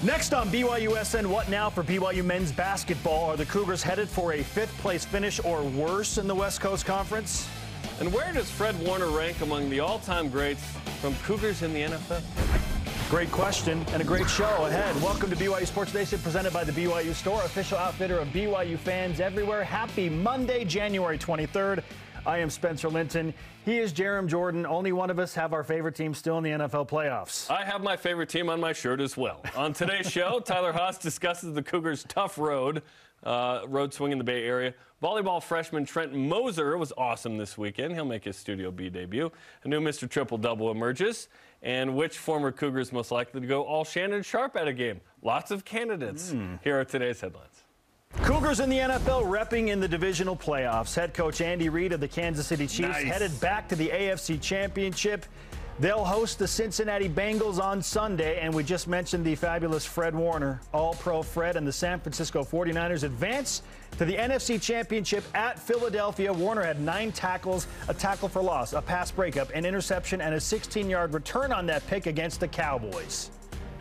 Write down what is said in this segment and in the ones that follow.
Next on BYUSN, what now for BYU men's basketball? Are the Cougars headed for a fifth place finish or worse in the West Coast Conference? And where does Fred Warner rank among the all-time greats from Cougars in the NFL? Great question and a great show ahead. Welcome to BYU Sports Nation, presented by the BYU Store, official outfitter of BYU fans everywhere. Happy Monday, January 23rd. I am Spencer Linton. He is Jarom Jordan. Only one of us have our favorite team still in the NFL playoffs. I have my favorite team on my shirt as well. On today's show, Tyler Haws discusses the Cougars' tough road, uh, road swing in the Bay Area. Volleyball freshman Trent Moser was awesome this weekend. He'll make his Studio B debut. A new Mr. Triple Double emerges. And which former Cougars most likely to go all Shannon Sharpe at a game? Lots of candidates. Mm. Here are today's headlines. Cougars in the NFL repping in the divisional playoffs. Head coach Andy Reid of the Kansas City Chiefs nice. headed back to the AFC Championship. They'll host the Cincinnati Bengals on Sunday, and we just mentioned the fabulous Fred Warner. All pro Fred and the San Francisco 49ers advance to the NFC Championship at Philadelphia. Warner had nine tackles, a tackle for loss, a pass breakup, an interception, and a 16 yard return on that pick against the Cowboys.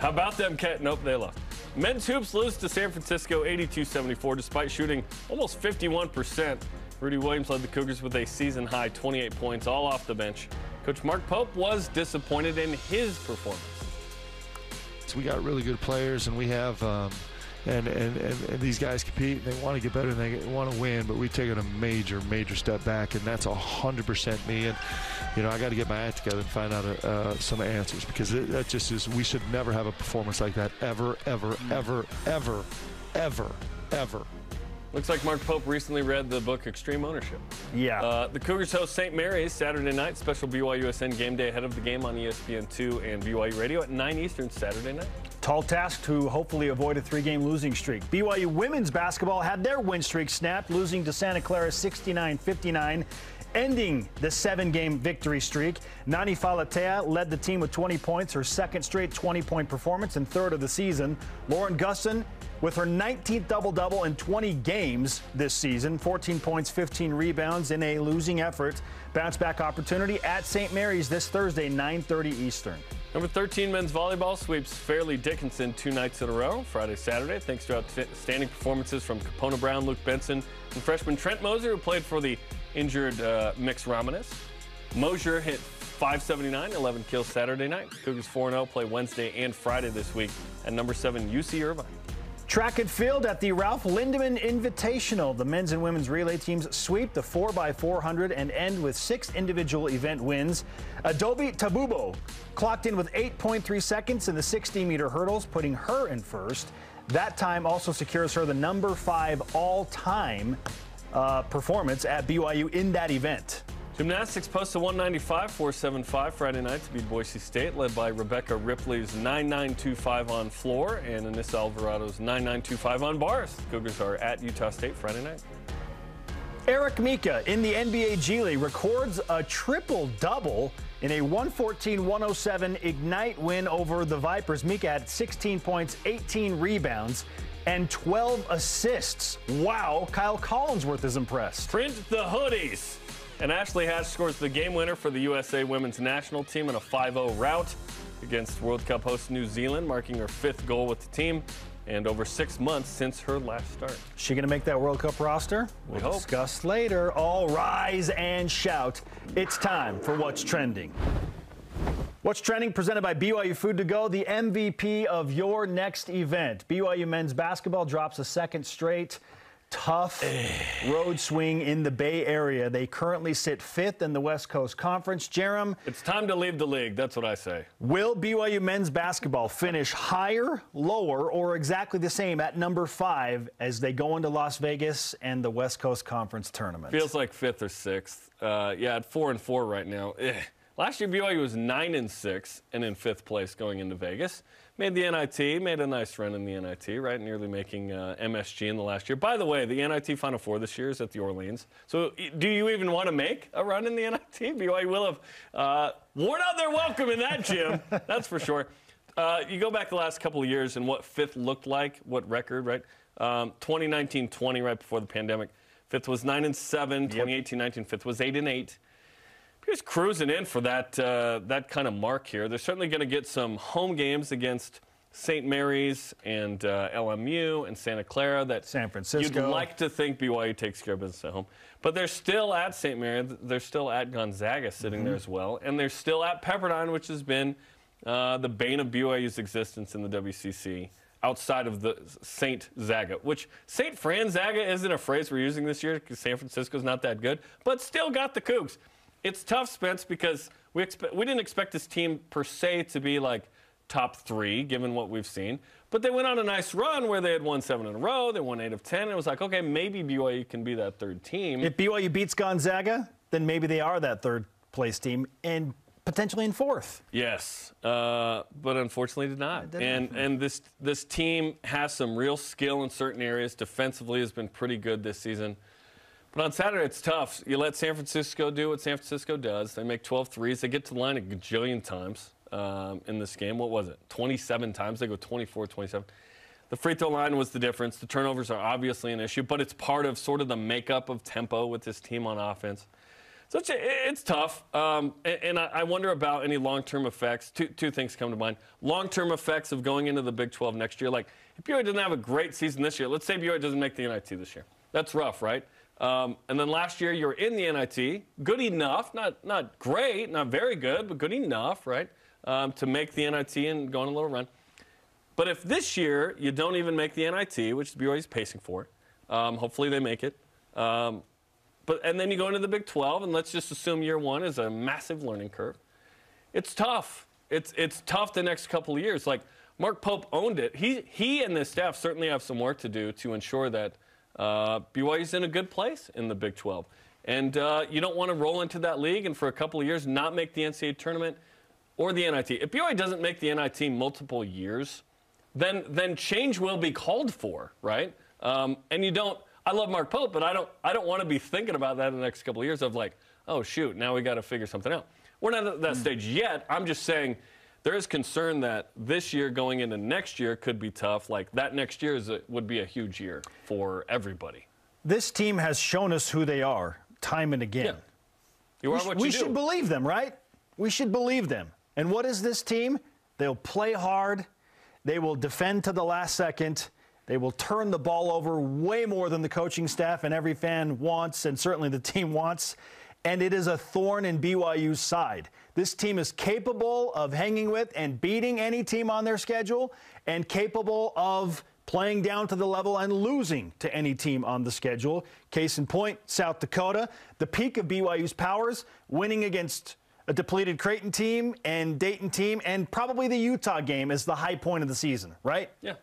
How about them, Cat? Nope, they lost. Men's hoops lose to San Francisco 82-74 despite shooting almost 51%. Rudi Williams led the Cougars with a season high 28 points all off the bench. Coach Mark Pope was disappointed in his performance. So we got really good players and we have um, and, and, and, and, these guys compete and they want to get better and they want to win, but we've taken a major, major step back, and that's 100% me. And, you know, I got to get my act together and find out uh, some answers because it, that just is, we should never have a performance like that ever, ever, ever, ever, ever, ever. Looks like Mark Pope recently read the book Extreme Ownership. Yeah. Uh, the Cougars host St. Mary's Saturday night. Special BYUSN game day ahead of the game on ESPN2 and BYU Radio at 9 Eastern Saturday night. Tall task to hopefully avoid a three-game losing streak. BYU women's basketball had their win streak snapped, losing to Santa Clara 69-59 ending the seven-game victory streak. Nani Falatea led the team with 20 points, her second straight 20-point performance and third of the season. Lauren Gustin with her 19th double-double in 20 games this season, 14 points, 15 rebounds in a losing effort. Bounce back opportunity at St. Mary's this Thursday, 9:30 Eastern. Number 13 men's volleyball sweeps Fairleigh Dickinson two nights in a row, Friday, Saturday, thanks to outstanding performances from Capona Brown, Luke Benson, and freshman Trent Moser, who played for the injured uh, Mix Romanes. Mosier hit 579, 11 kills Saturday night. Cougars 4-0 play Wednesday and Friday this week at number 7 UC Irvine. Track and field at the Ralph Lindeman Invitational. The men's and women's relay teams sweep the 4x400 and end with six individual event wins. Adobe Tabubo clocked in with 8.3 seconds in the 60 meter hurdles, putting her in first. That time also secures her the number five all time uh, performance at BYU in that event. Gymnastics posts a 195 475 Friday night to beat Boise State, led by Rebecca Ripley's 9925 on floor and Anissa Alvarado's 9925 on bars. Cougars are at Utah State Friday night. Eric Mika in the NBA G League records a triple double in a 114 107 Ignite win over the Vipers. Mika had 16 points, 18 rebounds, and 12 assists. Wow, Kyle Collinsworth is impressed. Print the hoodies. And Ashley Hatch scores the game winner for the USA women's national team in a 5-0 rout against World Cup host New Zealand, marking her fifth goal with the team and over six months since her last start. She going to make that World Cup roster? We we'll hope. discuss later. All rise and shout. It's time for What's Trending. What's Trending presented by BYU Food to Go, the MVP of your next event. BYU men's basketball drops a second straight tough road swing in the Bay Area. They currently sit fifth in the West Coast Conference. Jarom. It's time to leave the league. That's what I say. Will BYU men's basketball finish higher, lower, or exactly the same at number five as they go into Las Vegas and the West Coast Conference tournament? Feels like fifth or sixth. Uh, yeah, at four and four right now. Ugh. Last year, BYU was nine and six and in fifth place going into Vegas made the NIT, made a nice run in the NIT, right? Nearly making uh, MSG in the last year. By the way, the NIT Final Four this year is at the Orleans. So do you even want to make a run in the NIT? BYU will have uh, worn out their welcome in that gym, that's for sure. Uh, you go back the last couple of years and what fifth looked like, what record, right? 2019-20, um, right before the pandemic. Fifth was 9 and 7. 2018-19, fifth was 8 and 8. He's cruising in for that uh, that kind of mark here. They're certainly going to get some home games against St. Mary's and uh, LMU and Santa Clara that San Francisco. You'd like to think BYU takes care of business at home, but they're still at St. Mary. They're still at Gonzaga, sitting Mm-hmm. there as well, and they're still at Pepperdine, which has been uh, the bane of BYU's existence in the WCC. Outside of the Saint Zaga, which Saint Fran Zaga isn't a phrase we're using this year because San Francisco's not that good, but still got the Cougs. It's tough, Spence, because we expect we didn't expect this team per se to be like top three, given what we've seen. But they went on a nice run where they had won seven in a row. They won eight of ten. And it was like, okay, maybe BYU can be that third team. If BYU beats Gonzaga, then maybe they are that third place team and potentially in fourth. Yes, uh, but unfortunately did not. did and not. and this this team has some real skill in certain areas. Defensively has been pretty good this season. But on Saturday it's tough. You let San Francisco do what San Francisco does. They make 12 threes. They get to the line a gajillion times um, in this game. What was it? 27 times. They go 24, 27. The free throw line was the difference. The turnovers are obviously an issue, but it's part of sort of the makeup of tempo with this team on offense. So it's, it's tough, um, and, and I I wonder about any long-term effects. Two, two things come to mind: long-term effects of going into the Big 12 next year. Like if BYU doesn't have a great season this year, let's say BYU doesn't make the NIT this year. That's rough, right? Um, and then last year you were in the NIT, good enough, not not great, not very good, but good enough, right, um, to make the NIT and go on a little run. But if this year you don't even make the NIT, which BYU is pacing for, um, hopefully they make it. Um, but and then you go into the Big 12, and let's just assume year one is a massive learning curve. It's tough. It's it's tough the next couple of years. Like Mark Pope owned it. He he and the staff certainly have some work to do to ensure that uh, BYU's in a good place in the Big 12. And uh, you don't want to roll into that league and for a couple of years not make the NCAA tournament or the NIT. If BYU doesn't make the NIT multiple years, then then change will be called for, right? Um, and you don't. I love Mark Pope, but I don't. I don't want to be thinking about that in the next couple of years of like, oh shoot, now we got to figure something out. We're not at that stage yet. I'm just saying there is concern that this year going into next year could be tough. Like that next year is a, would be a huge year for everybody. This team has shown us who they are time and again. Yeah. You are we what we you do. should believe them, right? We should believe them. And what is this team? They'll play hard. They will defend to the last second. They will turn the ball over way more than the coaching staff and every fan wants, and certainly the team wants. And it is a thorn in BYU's side. This team is capable of hanging with and beating any team on their schedule, and capable of playing down to the level and losing to any team on the schedule. Case in point, South Dakota, the peak of BYU's powers, winning against a depleted Creighton team and Dayton team, and probably the Utah game is the high point of the season, right? Yeah.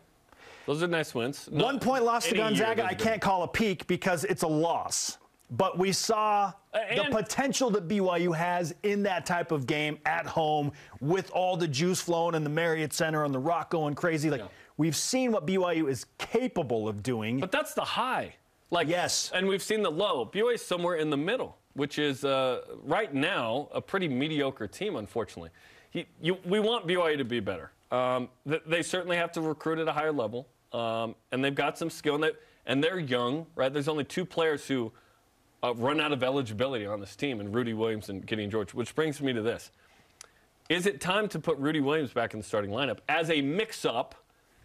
Those are nice wins. One point loss to Gonzaga, I can't call a peak because it's a loss. But we saw the potential that BYU has in that type of game at home with all the juice flowing in the Marriott Center and the rock going crazy. Like, Yeah. we've seen what BYU is capable of doing. But that's the high. Like Yes. and we've seen the low. BYU is somewhere in the middle, which is uh, right now a pretty mediocre team, unfortunately. He, you, we want BYU to be better. Um, th- they certainly have to recruit at a higher level, um, and they've got some skill, and, they, and they're young, right? There's only two players who uh, run out of eligibility on this team, and Rudi Williams and Gideon George, which brings me to this. Is it time to put Rudi Williams back in the starting lineup as a mix-up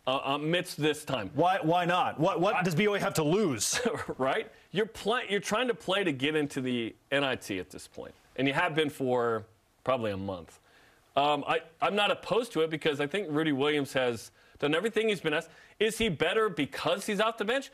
uh, amidst this time? why, why not? What, what does BYU have to lose? right? You're play, You're trying to play to get into the NIT at this point, and you have been for probably a month. Um, I, I'm not opposed to it because I think Rudi Williams has done everything he's been asked. Is he better because he's off the bench?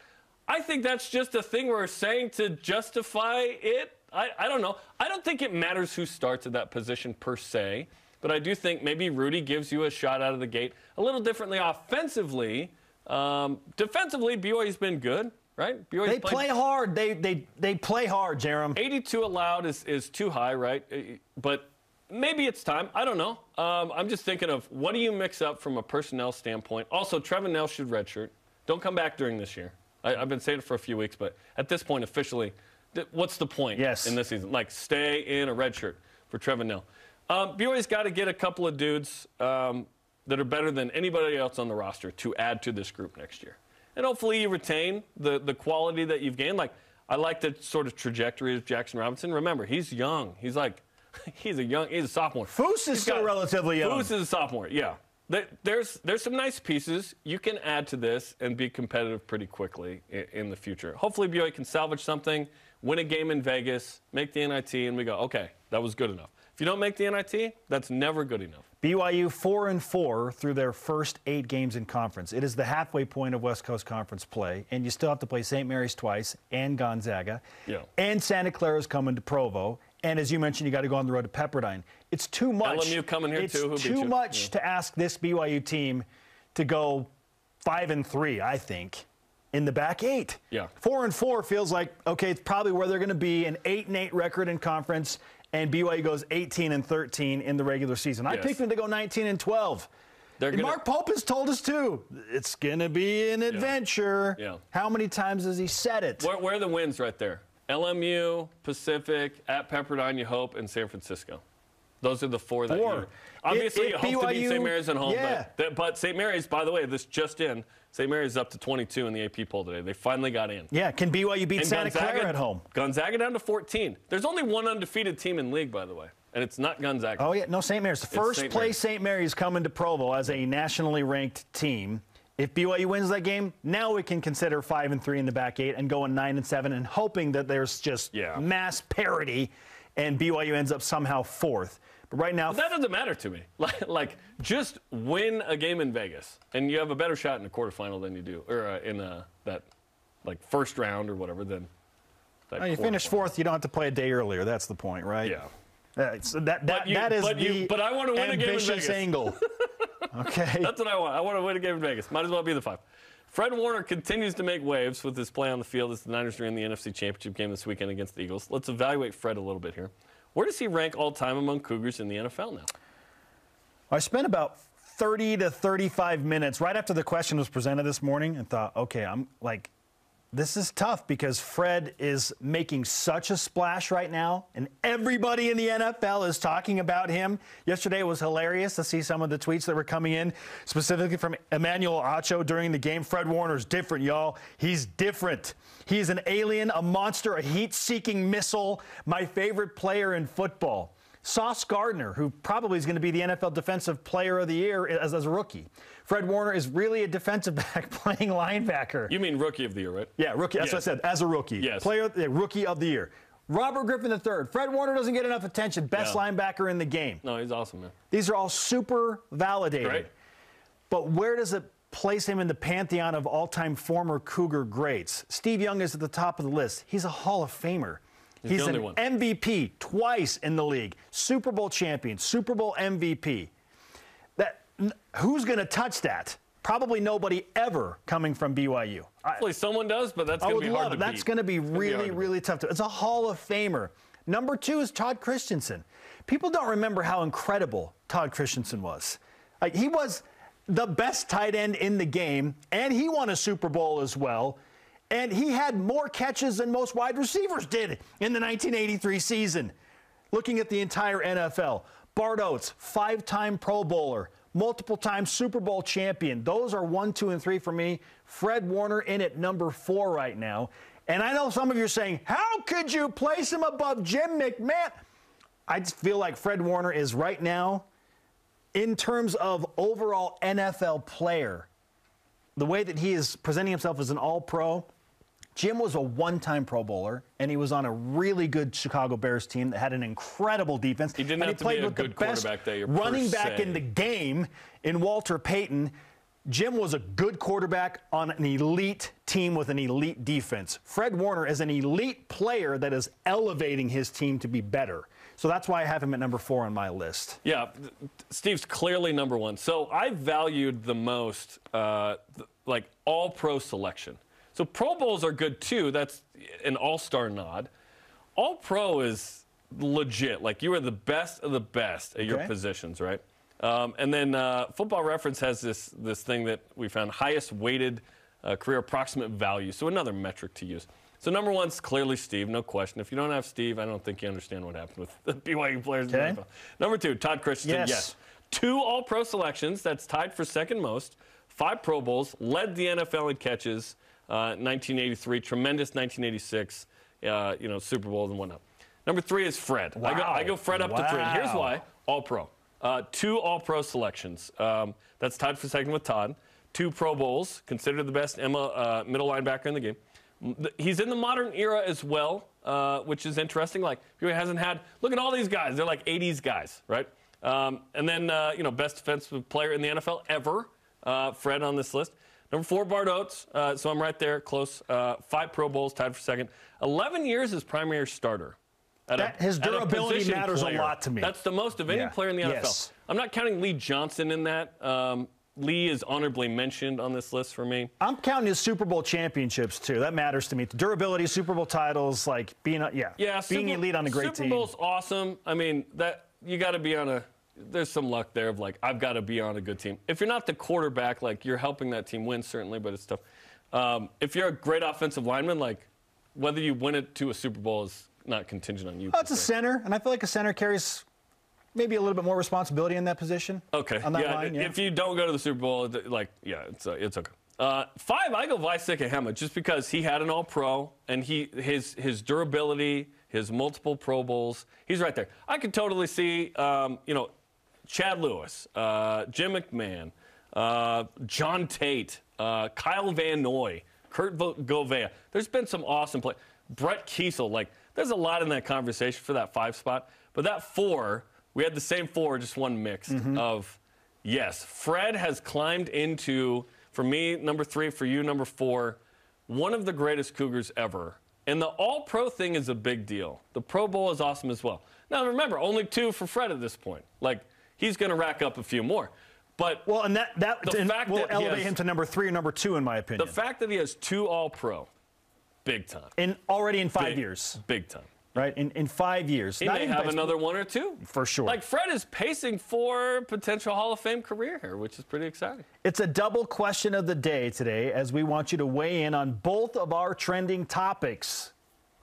I think that's just a thing we're saying to justify it. I, I don't know. I don't think it matters who starts at that position per se, but I do think maybe Rudi gives you a shot out of the gate a little differently offensively. Um, defensively, BYU's been good, right? BYU's they play hard. They, they, they play hard, Jarom. 82 allowed is, is too high, right? Uh, But maybe it's time. I don't know. Um, I'm just thinking of what do you mix up from a personnel standpoint. Also, Trevin Knell should redshirt. Don't come back during this year. I, I've been saying it for a few weeks, but at this point, officially, th- what's the point Yes. in this season? Like, stay in a red shirt for Trevin Knell. Um, BYU's got to get a couple of dudes um, that are better than anybody else on the roster to add to this group next year. And hopefully you retain the, the quality that you've gained. Like, I like the sort of trajectory of Jackson Robinson. Remember, he's young. He's like, he's a young, he's a sophomore. Foose is He's still got- relatively young. Foose is a sophomore, yeah. There- There's there's some nice pieces you can add to this and be competitive pretty quickly in, in the future. Hopefully, BYU can salvage something, win a game in Vegas, make the NIT, and we go, okay, that was good enough. If you don't make the NIT, that's never good enough. BYU four and four through their first eight games in conference. It is the halfway point of West Coast Conference play, and you still have to play St. Mary's twice and Gonzaga, Yeah. and Santa Clara's coming to Provo, and as you mentioned, you got to go on the road to Pepperdine. It's too much. LMU coming here it's too, who too much Yeah. to ask this BYU team to go five and three. I think. In the back eight. Yeah. Four and four feels like okay, it's probably where they're going to be. An eight and eight record in conference, and BYU goes 18 and 13 in the regular season. I picked them to go 19 and 12. They're And gonna- Mark Pope has told us too. It's going to be an adventure. Yeah. How many times has he said it? Where, where are the wins right there? LMU, Pacific, at Pepperdine, you hope, and San Francisco. Those are the four that Four. you obviously If- you hope to beat BYU St. Mary's at home. yeah. But, that- but St. Mary's, by the way, this just in, St. Mary's is up to 22 in the AP poll today. They finally got in. Yeah. Can BYU beat And Santa Clara at home? Gonzaga down to 14. There's only one undefeated team in league, by the way, and it's not Gonzaga. Oh yeah, no St. Mary's. First St. place St. Mary's coming to Provo as a nationally ranked team. If BYU wins that game, now we can consider five and three in the back eight and going nine and seven, and hoping that there's just Yeah. mass parity, and BYU ends up somehow fourth. But right now, That doesn't matter to me. Like, like, just win a game in Vegas, and you have a better shot in a quarterfinal than you do, or uh, in uh, that like first round or whatever. Then that Oh, you finish fourth, you don't have to play a day earlier. That's the point, right? Yeah. Uh, so that that, you- that is but you- the but I wanna win a game in Vegas. angle. okay. That's what I want. I want to win a game in Vegas. Might as well be the five. Fred Warner continues to make waves with his play on the field as the Niners are in the NFC Championship game this weekend against the Eagles. Let's evaluate Fred a little bit here. Where does he rank all time among Cougars in the NFL now? I spent about 30 to 35 minutes right after the question was presented this morning and thought, okay, I'm like, this is tough because Fred is making such a splash right now, and everybody in the NFL is talking about him. Yesterday was hilarious to see some of the tweets that were coming in, specifically from Emmanuel Acho during the game. Fred Warner's different, y'all. He's different. He's an alien, a monster, a heat seeking missile, my favorite player in football. Sauce Gardner, who probably is going to be the NFL Defensive Player of the Year as, as a rookie. Fred Warner is really a defensive back playing linebacker. You mean Rookie of the Year, right? yeah, rookie. That's Yes. what I said. As a rookie, Yes. player, yeah, rookie of the year. Robert Griffin III. Fred Warner doesn't get enough attention. Best Yeah. linebacker in the game. No, he's awesome, man. These are all super validated. Great. But where does it place him in the pantheon of all-time former Cougar greats? Steve Young is at the top of the list. He's a Hall of Famer. He's He's an one. MVP twice in the league, Super Bowl champion, Super Bowl MVP. That who's going to touch that? Probably nobody ever coming from BYU. I, Hopefully someone does, but that's I going to be hard love to it. That's going to be really, beat. really tough. To, it's a Hall of Famer. Number two is Todd Christensen. People don't remember how incredible Todd Christensen was. Like he was the best tight end in the game, and he won a Super Bowl as well. And he had more catches than most wide receivers did in the 1983 season. Looking at the entire NFL, Bart Oates, five-time Pro Bowler, multiple-time Super Bowl champion. Those are one, two, and three for me. Fred Warner in at number four right now. And I know some of you are saying, how could you place him above Jim McMahon? I just feel like Fred Warner is right now, in terms of overall NFL player, the way that he is presenting himself as an all pro. Jim was a one time Pro Bowler, and he was on a really good Chicago Bears team that had an incredible defense. He didn't and have to played be a with the good best quarterback that year, per running back se. in the game in Walter Payton. Jim was a good quarterback on an elite team with an elite defense. Fred Warner is an elite player that is elevating his team to be better. So that's why I have him at number four on my list. Yeah, Steve's clearly number one. So I valued the most, uh, like all pro selection. So Pro Bowls are good too. That's an all star nod. All pro is legit. Like you are the best of the best at your positions, right? Um, and then uh, Football Reference has this this thing that we found highest weighted uh, career approximate value. So another metric to use. So number one's clearly Steve, no question. If you don't have Steve, I don't think you understand what happened with the BYU players. in the Number two, Todd Christensen. Yes. yes. Two All Pro selections. That's tied for second most. Five Pro Bowls. Led the NFL in catches. Uh, 1983. Tremendous 1986. Uh, you know Super Bowls and whatnot. Number three is Fred. I go, I go Fred up to three. Here's why. All Pro. uh, two All Pro selections. Um, that's tied for second with Todd. Two Pro Bowls, considered the best Emma, uh, middle linebacker in the game. He's in the modern era as well, uh, which is interesting. Like, he hasn't had, look at all these guys. They're like 80s guys, right? Um, and then, uh, you know, best defensive player in the NFL ever, uh, Fred on this list. Number four, Bart Oates. Uh, so I'm right there, close. Uh, five Pro Bowls, tied for second. 11 years as primary starter. That, a, his durability matters player. a lot to me. That's the most of any yeah. player in the NFL. Yes. I'm not counting Lee Johnson in that. Um, Lee is honorably mentioned on this list for me. I'm counting his Super Bowl championships too. That matters to me. The Durability, Super Bowl titles, like being a, yeah, yeah, being Super, elite on a great Super team. Super Bowl's awesome. I mean that you got to be on a. There's some luck there of like I've got to be on a good team. If you're not the quarterback, like you're helping that team win certainly, but it's tough. Um, if you're a great offensive lineman, like whether you win it to a Super Bowl is not contingent on you. Oh, it's a center, and I feel like a center carries maybe a little bit more responsibility in that position. Okay. On that yeah, line, yeah. If you don't go to the Super Bowl, like, yeah, it's uh, it's okay. Uh, five, I go Vai Sikahema just because he had an All-Pro and he his his durability, his multiple Pro Bowls, he's right there. I could totally see, um, you know, Chad Lewis, uh, Jim McMahon, uh, John Tait, uh, Kyle Van Noy, Kurt Gouveia. There's been some awesome play. Brett Keisel, like, there's a lot in that conversation for that five spot. But that four, we had the same four, just one mix mm-hmm. of yes. Fred has climbed into, for me, number three, for you, number four, one of the greatest Cougars ever. And the All Pro thing is a big deal. The Pro Bowl is awesome as well. Now remember, only two for Fred at this point. Like he's going to rack up a few more. But well, and that that the fact will that elevate has, him to number three or number two, in my opinion. The fact that he has two All Pro, big time. In already in five big, years, big time right? In, in five years. He Not may have another one or two. For sure. Like Fred is pacing for potential Hall of Fame career here, which is pretty exciting. It's a double question of the day today as we want you to weigh in on both of our trending topics.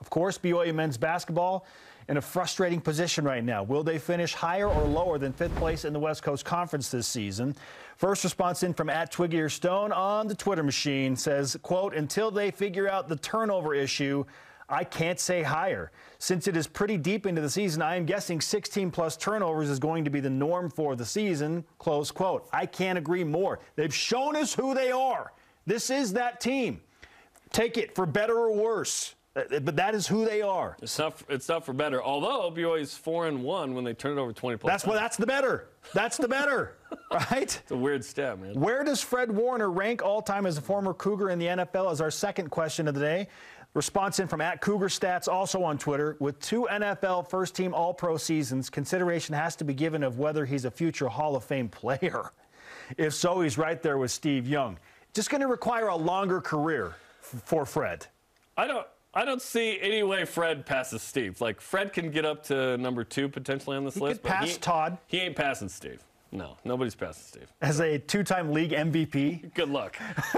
Of course, BYU men's basketball in a frustrating position right now. Will they finish higher or lower than fifth place in the West Coast Conference this season? First response in from at Twiggy or Stone on the Twitter machine says, quote, until they figure out the turnover issue, I can't say higher. Since it is pretty deep into the season, I am guessing 16 plus turnovers is going to be the norm for the season. Close quote. I can't agree more. They've shown us who they are. This is that team. Take it for better or worse. Uh, but that is who they are. It's not. It's not for better. Although BYU is four and one when they turn it over 20 plus. That's what. That's the better. That's the better. right? It's a weird step, man. Where does Fred Warner rank all time as a former Cougar in the NFL? Is our second question of the day. Response in from at Cougar Stats, also on Twitter. With two NFL first team All Pro seasons, consideration has to be given of whether he's a future Hall of Fame player. If so, he's right there with Steve Young. Just going to require a longer career f- for Fred. I don't. I don't see any way Fred passes Steve. Like Fred can get up to number two potentially on this he list. Could pass he, Todd. He ain't passing Steve. No, nobody's passing Steve. As a two-time league MVP. Good luck.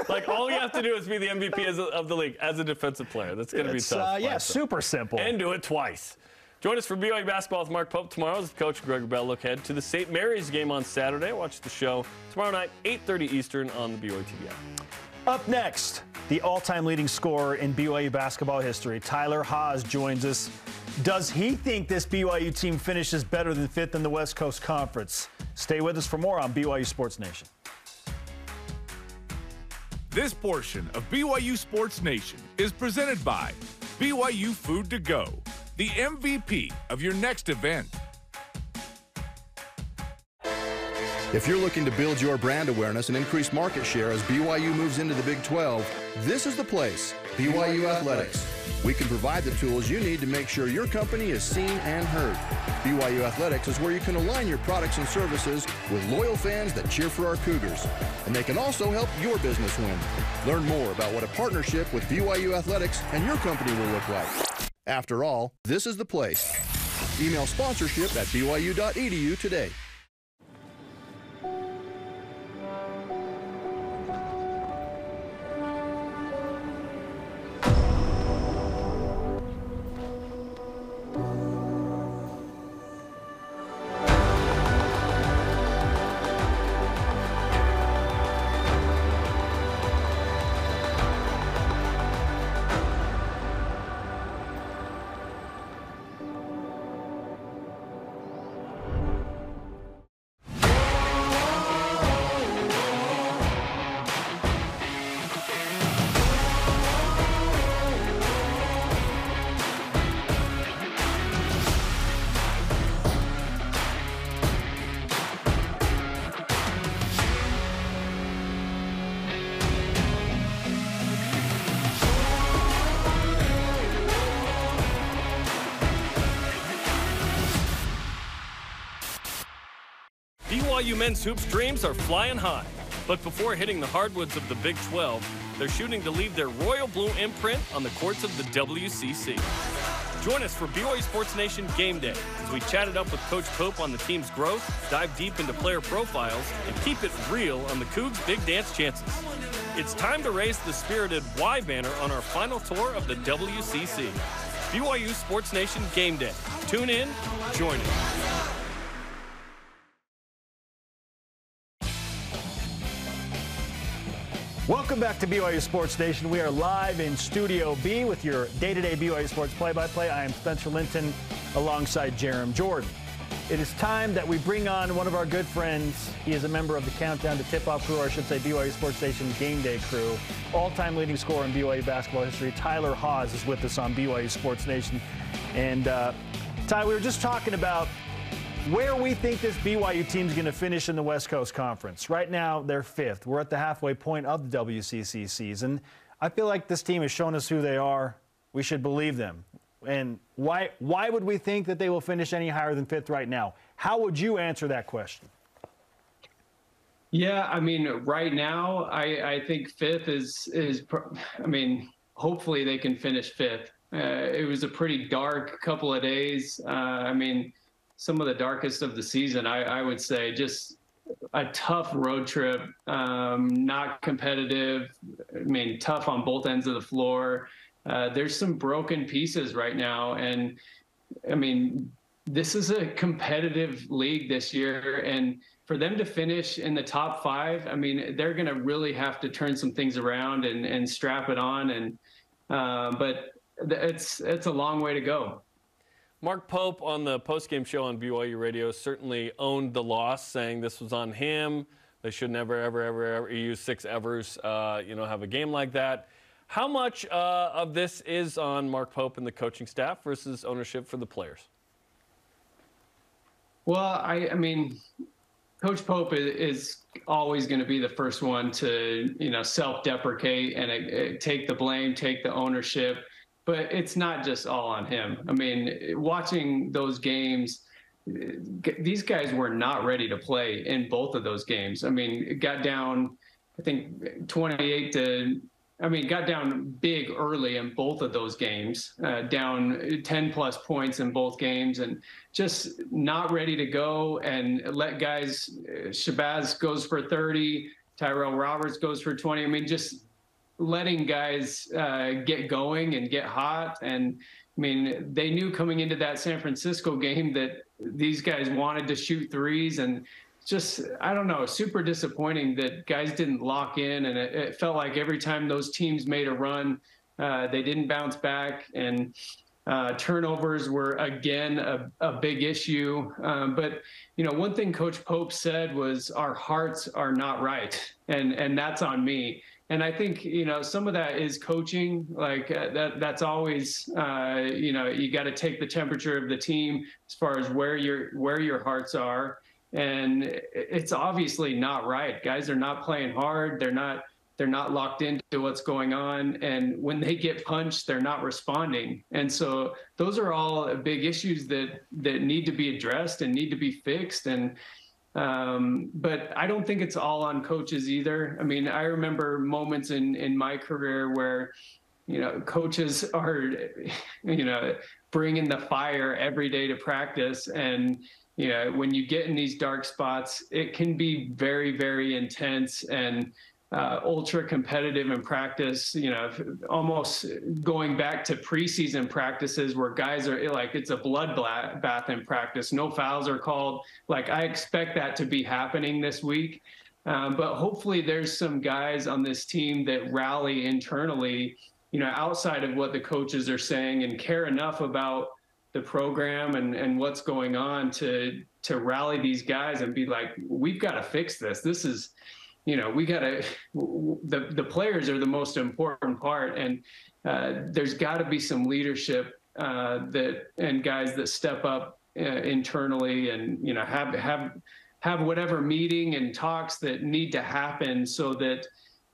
like all you have to do is be the MVP a, of the league as a defensive player. That's going to be tough. Uh, yeah, super simple. And do it twice. Join us for BYU basketball with Mark Pope tomorrow as Coach Greg Wrubell look ahead to the St. Mary's game on Saturday. Watch the show tomorrow night, 8:30 Eastern on the BYU TV app. Up next, the all-time leading scorer in BYU basketball history, Tyler Haws, joins us. Does he think this BYU team finishes better than fifth in the West Coast Conference? Stay with us for more on BYU Sports Nation. This portion of BYU Sports Nation is presented by BYU Food to Go, the MVP of your next event. If you're looking to build your brand awareness and increase market share as BYU moves into the Big 12, this is the place BYU Athletics. We can provide the tools you need to make sure your company is seen and heard. BYU Athletics is where you can align your products and services with loyal fans that cheer for our Cougars. And they can also help your business win. Learn more about what a partnership with BYU Athletics and your company will look like. After all, this is the place. Email sponsorship at byu.edu today. BYU men's hoops dreams are flying high. But before hitting the hardwoods of the Big 12, they're shooting to leave their royal blue imprint on the courts of the WCC. Join us for BYU Sports Nation Game Day as we chat it up with Coach Pope on the team's growth, dive deep into player profiles, and keep it real on the Cougs' big dance chances. It's time to raise the spirited Y banner on our final tour of the WCC. BYU Sports Nation Game Day. Tune in, join us. Welcome back to BYU Sports Nation. We are live in Studio B with your day-to-day BYU Sports play-by-play. I am Spencer Linton alongside Jarom Jordan. It is time that we bring on one of our good friends. He is a member of the Countdown to Tip-Off crew, or I should say BYU Sports Nation Game Day crew. All-time leading scorer in BYU basketball history, Tyler Haws, is with us on BYU Sports Nation. And uh, Ty, we were just talking about where we think this BYU team is going to finish in the West Coast Conference. Right now, they're fifth. We're at the halfway point of the WCC season. I feel like this team has shown us who they are. We should believe them. And why, why would we think that they will finish any higher than fifth right now? How would you answer that question? Yeah, I mean, right now, I, I think fifth is is. I mean, hopefully they can finish fifth. Uh, it was a pretty dark couple of days. Uh, I mean, some of the darkest of the season. I, I would say just a tough road trip, um, not competitive. I mean, tough on both ends of the floor. Uh, there's some broken pieces right now, and I mean, this is a competitive league this year, and for them to finish in the top five, I mean, they're going to really have to turn some things around and, and strap it on. And uh, but it's it's a long way to go. Mark Pope on the postgame show on BYU Radio certainly owned the loss, saying this was on him. They should never, ever, ever, ever use six evers, uh, you know, have a game like that. How much uh, of this is on Mark Pope and the coaching staff versus ownership for the players? Well, I, I mean, Coach Pope is, always going to be the first one to, you know, self-deprecate and uh, take the blame, take the ownership but it's not just all on him. I mean, watching those games, these guys were not ready to play in both of those games. I mean, it got down, I think, 28 to, I mean, got down big early in both of those games, uh, down 10 plus points in both games, and just not ready to go and let guys, Shabazz goes for 30, Tyrell Roberts goes for 20. I mean, just letting guys uh, get going and get hot. And I mean, they knew coming into that San Francisco game that these guys wanted to shoot threes. And just I don't know, super disappointing that guys didn't lock in, and it, it felt like every time those teams made a run, uh, they didn't bounce back, and uh, turnovers were again a, a big issue. Um, but you know, one thing Coach Pope said was, "Our hearts are not right," and and that's on me and I think you know some of that is coaching. Like uh, that, that's always uh, you know you got to take the temperature of the team as far as where your where your hearts are, and it's obviously not right. Guys are not playing hard. They're not they're not locked into what's going on, and when they get punched, they're not responding. And so those are all big issues that that need to be addressed and need to be fixed. And um, but I don't think it's all on coaches either. I mean, I remember moments in in my career where, you know, coaches are, you know, bringing the fire every day to practice, and you know, when you get in these dark spots, it can be very very intense and uh, ultra competitive in practice, you know, almost going back to preseason practices where guys are like, it's a blood bath in practice. No fouls are called. Like, I expect that to be happening this week. Um, but hopefully, there's some guys on this team that rally internally, you know, outside of what the coaches are saying and care enough about the program and, and what's going on to to rally these guys and be like, we've got to fix this. This is you know, we got to, the, the players are the most important part. And uh, there's got to be some leadership uh, that, and guys that step up uh, internally and, you know, have, have, have whatever meeting and talks that need to happen so that,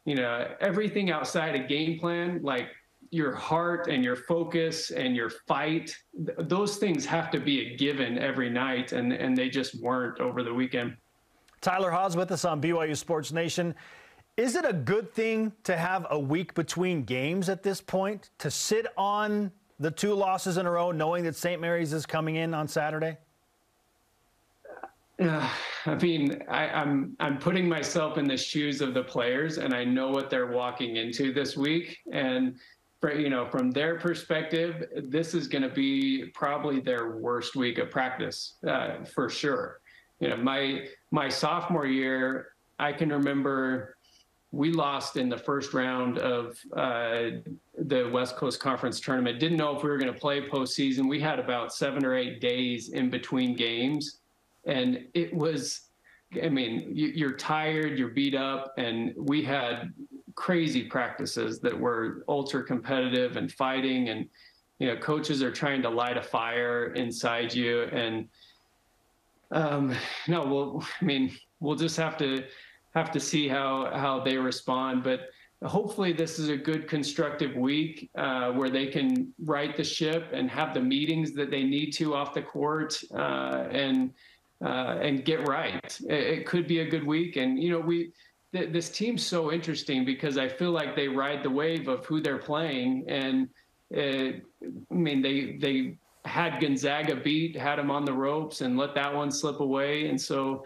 you know, everything outside a game plan, like your heart and your focus and your fight, th- those things have to be a given every night. And, and they just weren't over the weekend. Tyler Haws with us on BYU Sports Nation. Is it a good thing to have a week between games at this point to sit on the two losses in a row, knowing that St. Mary's is coming in on Saturday? I mean, I, I'm I'm putting myself in the shoes of the players, and I know what they're walking into this week. And for, you know, from their perspective, this is going to be probably their worst week of practice uh, for sure. You know, my my sophomore year, I can remember we lost in the first round of uh, the West Coast Conference tournament. Didn't know if we were going to play postseason. We had about seven or eight days in between games, and it was. I mean, you, are tired, you're beat up, and we had crazy practices that were ultra competitive and fighting, and you know, coaches are trying to light a fire inside you, and um, no, well, I mean, we'll just have to have to see how how they respond. But hopefully, this is a good constructive week uh, where they can right the ship and have the meetings that they need to off the court uh, and uh, and get right. It, it, could be a good week, and you know we. Th- this team's so interesting because I feel like they ride the wave of who they're playing, and uh, I mean they they had Gonzaga beat, had them on the ropes, and let that one slip away. And so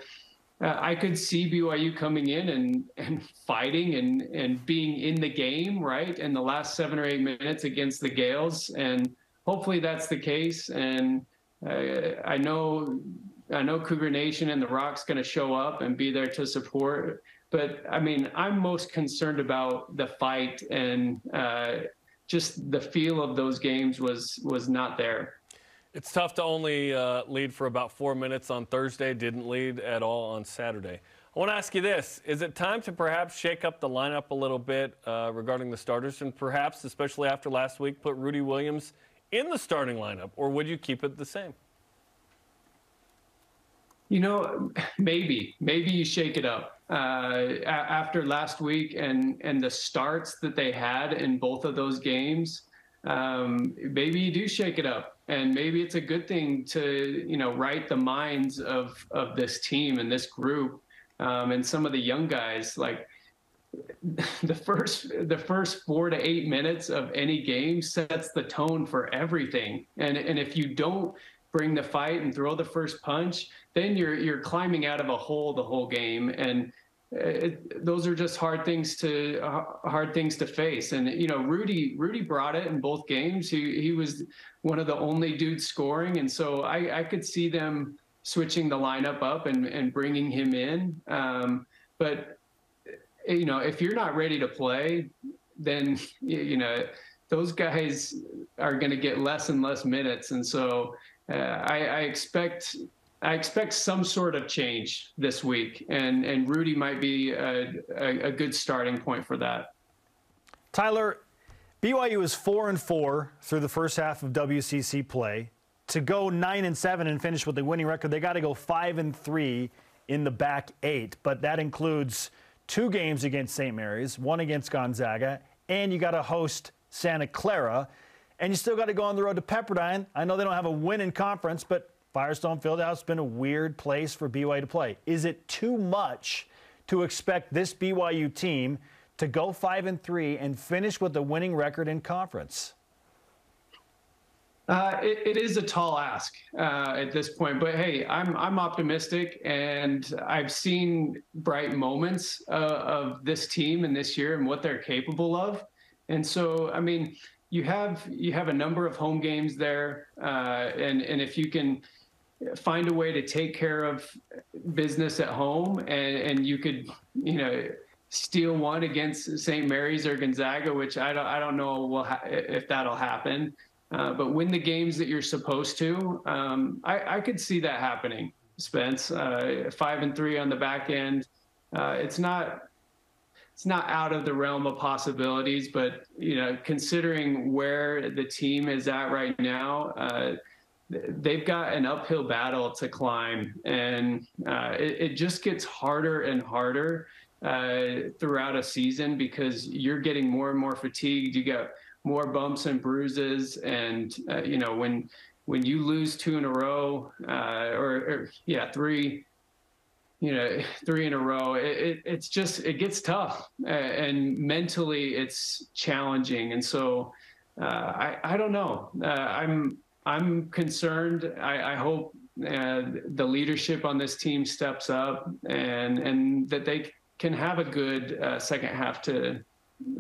uh, I could see BYU coming in and and fighting and and being in the game right in the last seven or eight minutes against the Gaels, and hopefully that's the case. And uh, I know I know Cougar Nation and the Rock's going to show up and be there to support. But I mean, I'm most concerned about the fight and uh, just the feel of those games was was not there. It's tough to only uh, lead for about four minutes on Thursday, didn't lead at all on Saturday. I want to ask you this Is it time to perhaps shake up the lineup a little bit uh, regarding the starters and perhaps, especially after last week, put Rudi Williams in the starting lineup, or would you keep it the same? You know, maybe, maybe you shake it up. Uh, after last week and and the starts that they had in both of those games, um, maybe you do shake it up and maybe it's a good thing to you know right the minds of of this team and this group um, and some of the young guys like the first the first four to eight minutes of any game sets the tone for everything. And and if you don't bring the fight and throw the first punch then you're you're climbing out of a hole the whole game. And it, those are just hard things to uh, hard things to face. And you know, Rudi Rudi brought it in both games. He he was one of the only dudes scoring, and so I, I could see them switching the lineup up and and bringing him in. Um, but you know, if you're not ready to play, then you know those guys are going to get less and less minutes, and so uh, I, I expect I expect some sort of change this week, and and Rudi might be a, a, a, good starting point for that. Tyler, BYU is four and four through the first half of WCC play. To go nine and seven and finish with a winning record, they got to go five and three in the back eight. But that includes two games against St. Mary's, one against Gonzaga, and you got to host Santa Clara, and you still got to go on the road to Pepperdine. I know they don't have a win in conference, but Firestone Fieldhouse has been a weird place for BYU to play. Is it too much to expect this BYU team to go five and three and finish with a winning record in conference? Uh, it, it is a tall ask uh, at this point, but hey, I'm I'm optimistic, and I've seen bright moments uh, of this team and this year and what they're capable of. And so, I mean, you have you have a number of home games there, uh, and and if you can find a way to take care of business at home and, and you could, you know, steal one against St. Mary's or Gonzaga, which I don't, I don't know ha- if that'll happen. Uh, but win the games that you're supposed to, um, I, I, could see that happening. Spence, uh, five and three on the back end. Uh, it's not, it's not out of the realm of possibilities, but you know, considering where the team is at right now, uh, they've got an uphill battle to climb, and uh, it, it, just gets harder and harder uh, throughout a season because you're getting more and more fatigued. You get more bumps and bruises, and uh, you know when when you lose two in a row, uh, or, or, yeah, three. you know, three in a row. It, it, it's just it gets tough, and mentally it's challenging. And so, uh, I I don't know. Uh, I'm I'm concerned. I, I hope uh, the leadership on this team steps up and and that they can have a good uh, second half to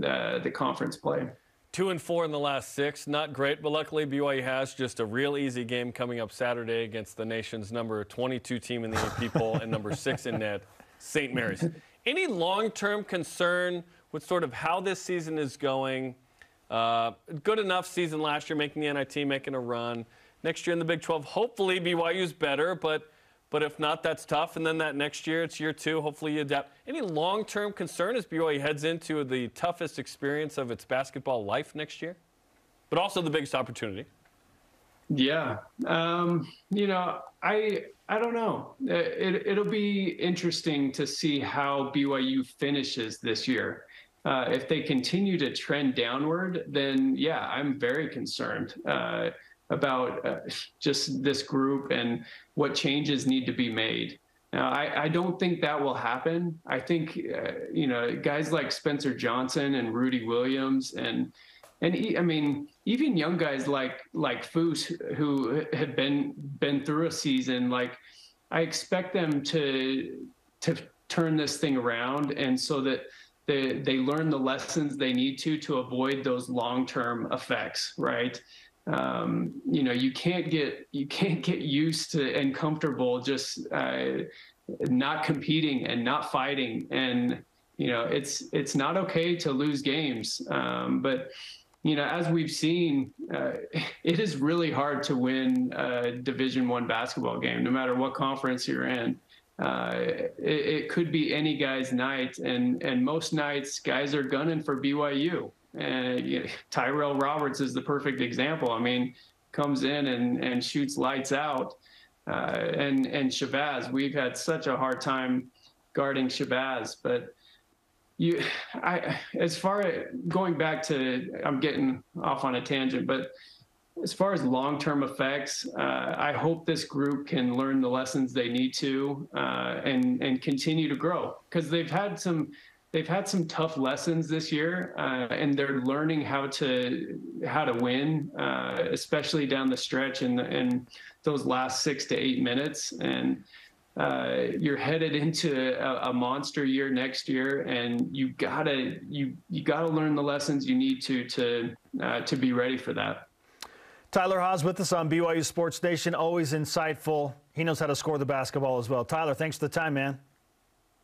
uh, the conference play. Two and four in the last six, not great, but luckily BYU has just a real easy game coming up Saturday against the nation's number 22 team in the AP poll and number six in net, St. Mary's. Any long-term concern with sort of how this season is going? Uh, good enough season last year, making the NIT, making a run. Next year in the Big 12, hopefully BYU's better, but but if not, that's tough. And then that next year, it's year two. Hopefully you adapt. Any long term concern as BYU heads into the toughest experience of its basketball life next year? But also the biggest opportunity. Yeah. Um, you know, I I don't know. It, it'll be interesting to see how BYU finishes this year. Uh, if they continue to trend downward, then yeah, I'm very concerned. Uh, about uh, just this group and what changes need to be made. Now, I, I don't think that will happen. I think, uh, you know, guys like Spencer Johnson and Rudi Williams and and he, I mean, even young guys like like Foose who have been been through a season, like I expect them to to turn this thing around, and so that they they learn the lessons they need to to avoid those long term effects, right? um, you know you can't get you can't get used to and comfortable just uh, not competing and not fighting. And you know it's it's not okay to lose games. Um, but you know as we've seen uh, it is really hard to win a division one basketball game no matter what conference you're in uh, it, it, could be any guy's night and and most nights guys are gunning for byu and you know, Tyrell Roberts is the perfect example. I mean, comes in and, and shoots lights out. Uh, and and Shabazz, we've had such a hard time guarding Shabazz, but you, I, as far as going back to, I'm getting off on a tangent, but as far as long-term effects, uh, I hope this group can learn the lessons they need to uh, and and continue to grow because they've had some they've had some tough lessons this year, uh, and they're learning how to how to win, uh, especially down the stretch and in those last six to eight minutes. And uh, you're headed into a, a, monster year next year, and you gotta you you gotta learn the lessons you need to to uh, to be ready for that. Tyler Haws with us on BYU Sports Nation, always insightful. He knows how to score the basketball as well. Tyler, thanks for the time, man.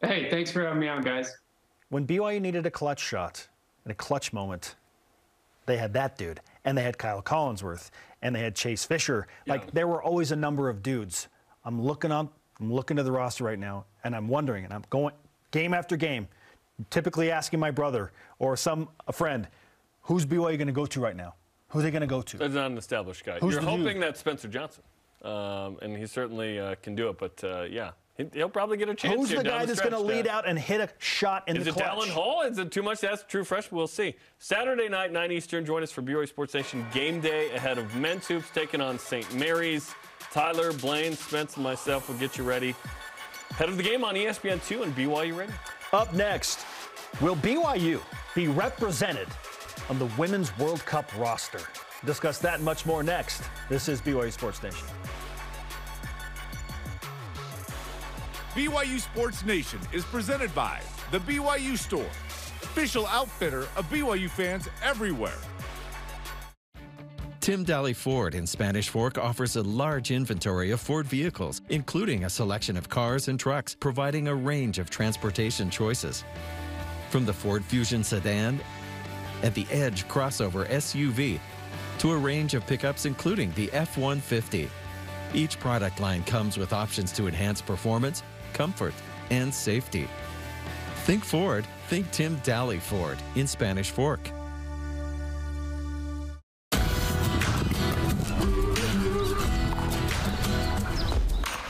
Hey, thanks for having me on, guys. When BYU needed a clutch shot and a clutch moment, they had that dude, and they had Kyle Collinsworth, and they had Chase Fischer. Yeah. Like there were always a number of dudes. I'm looking up, I'm looking to the roster right now, and I'm wondering, and I'm going game after game, typically asking my brother or some a friend, who's BYU going to go to right now? Who are they going to go to? There's not an established guy. Who's You're hoping dude? that Spencer Johnson, um, and he certainly uh, can do it. But uh, yeah, He'll probably get a chance. Who's the guy the that's going to lead out and hit a shot in Is the clutch? Is it Dallin Hall? Is it too much to ask? True freshman? We'll see. Saturday night, 9 Eastern. Join us for BYU Sports Nation game day ahead of men's hoops taking on St. Mary's. Tyler, Blaine, Spence, and myself will get you ready. Head of the game on ESPN2 and BYU ready. Up next, will BYU be represented on the Women's World Cup roster? Discuss that and much more next. This is BYU Sports Nation. BYU Sports Nation is presented by The BYU Store, official outfitter of BYU fans everywhere. Tim Dahle Ford in Spanish Fork offers a large inventory of Ford vehicles, including a selection of cars and trucks, providing a range of transportation choices. From the Ford Fusion sedan and the Edge crossover SUV to a range of pickups including the F 150. Each product line comes with options to enhance performance comfort, and safety. Think Ford, think Tim Dahle Ford in Spanish Fork.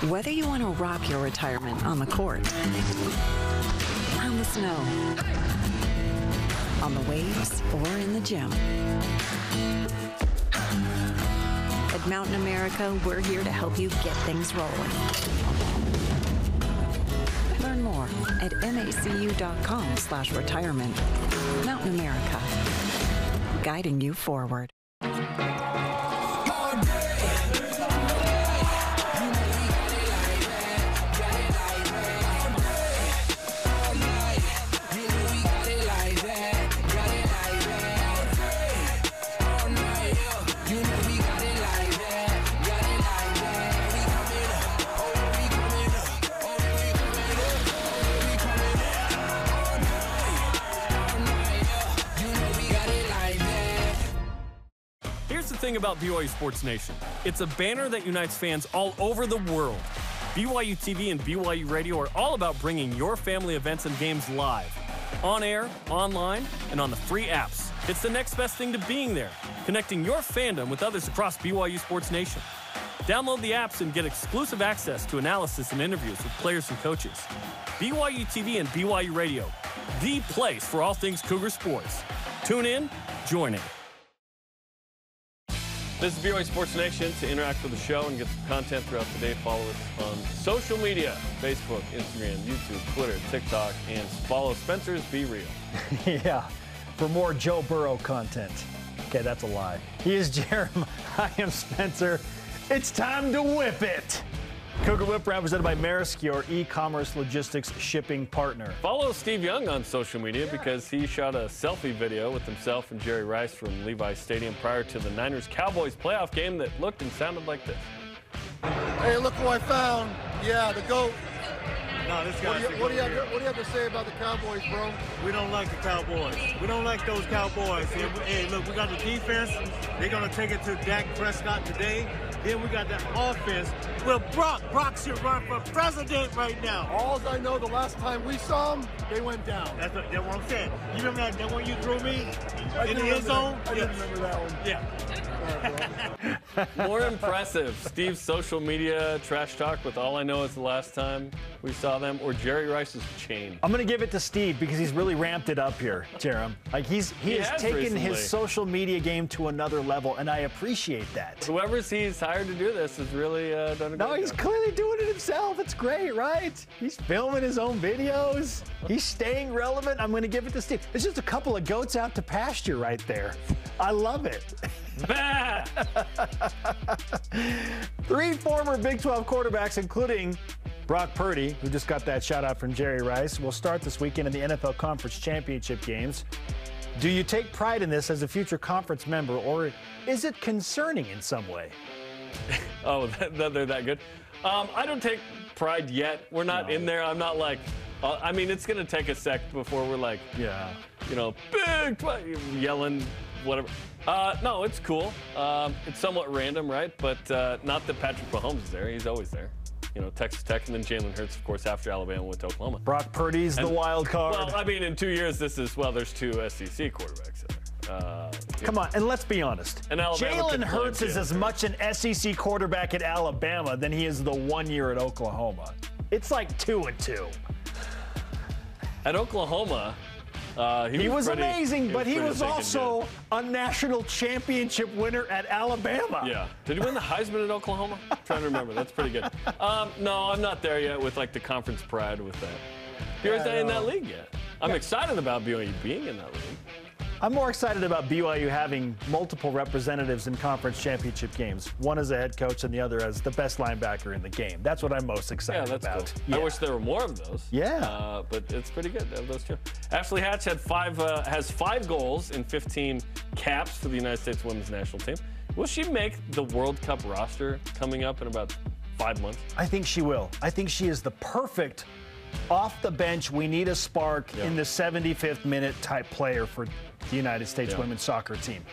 Whether you want to rock your retirement on the court, on the snow, on the waves, or in the gym. At Mountain America, we're here to help you get things rolling. Learn more at macu.com slash retirement. Mountain America, guiding you forward. The thing about BYU Sports Nation it's a banner that unites fans all over the world. BYU TV and BYU Radio are all about bringing your family events and games live, on air, online, and on the free apps. It's the next best thing to being there, connecting your fandom with others across BYU Sports Nation. Download the apps and get exclusive access to analysis and interviews with players and coaches. BYU TV and BYU Radio, the place for all things Cougar sports. Tune in, join in. This is BYU Sports Nation. To interact with the show and get some content throughout the day, follow us on social media Facebook, Instagram, YouTube, Twitter, TikTok, and follow Spencer's BeReal. yeah, for more Joe Burrow content. Okay, that's a lie. He is Jarom. I am Spencer. It's time to whip it. Cougar Whip represented by Maersk, your e-commerce logistics shipping partner. Follow Steve Young on social media because he shot a selfie video with himself and Jerry Rice from Levi's Stadium prior to the Niners Cowboys playoff game that looked and sounded like this. Hey, look who I found. Yeah, the GOAT. No, this What guy's do, you, what, do you have to, what do you have to say about the Cowboys, bro? We don't like the Cowboys. We don't like those Cowboys. Hey, Hey, look, we got the defense. They're going to take it to Dak Prescott today. Then we got the offense. Well, Brock, Brock should run for president right now. All I know, the last time we saw them, they went down. That's what, that's what I'm saying. You remember that, that one you threw me I in do the end zone? that. I do Yes. remember that one. Yeah. More impressive, Steve's social media trash talk with all I know is the last time we saw them, or Jerry Rice's chain. I'm going to give it to Steve because he's really ramped it up here, Jarom. Like he's he, He has, has taken recently. his social media game to another level, and I appreciate that. Whoever he's hired to do this has really uh, done a No, he's job. clearly doing it himself. It's great, right? He's filming his own videos. He's staying relevant. I'm going to give it to Steve. It's just a couple of goats out to pasture right there. I love it. Three former Big 12 quarterbacks, including Brock Purdy, who just got that shout out from Jerry Rice, will start this weekend in the NFL Conference Championship games. Do you take pride in this as a future conference member, or is it concerning in some way? Oh, that, that they're that good. Um, I don't take pride yet. We're not in there. I'm not like. Uh, I mean, it's gonna take a sec before we're like, Yeah. you know, big yelling, whatever. Uh, no, it's cool. Um, it's somewhat random, right? But uh, not that Patrick Mahomes is there. He's always there. You know, Texas Tech, and then Jalen Hurts, of course, after Alabama went to Oklahoma. Brock Purdy's the wild card. Well, I mean, in two years, this is well. There's two SEC quarterbacks in there. Uh, Come on, and let's be honest. Jalen Hurts is as much an SEC quarterback at Alabama than he is the one year at Oklahoma. It's like two and two. At Oklahoma, uh, he, He was pretty- amazing, but he pretty was thick and also good. a national championship winner at Alabama. Yeah. Did he win the Heisman at Oklahoma? I'm trying to remember. That's pretty good. Um, no, I'm not there yet with like the conference pride with that. You're Yeah, in that league yet. I'm excited about BYU being in that league. I'm more excited about BYU having multiple representatives in conference championship games. One as a head coach and the other as the best linebacker in the game. That's what I'm most excited about. Yeah, that's about. cool. Yeah. I wish there were more of those. Yeah. Uh, but it's pretty good to have those two. Ashley Hatch had five, uh, has five goals in 15 caps for the United States women's national team. Will she make the World Cup roster coming up in about five months? I think she will. I think she is the perfect off the bench. We need a spark Yeah. in the 75th minute type player for the United States Yeah. women's soccer team.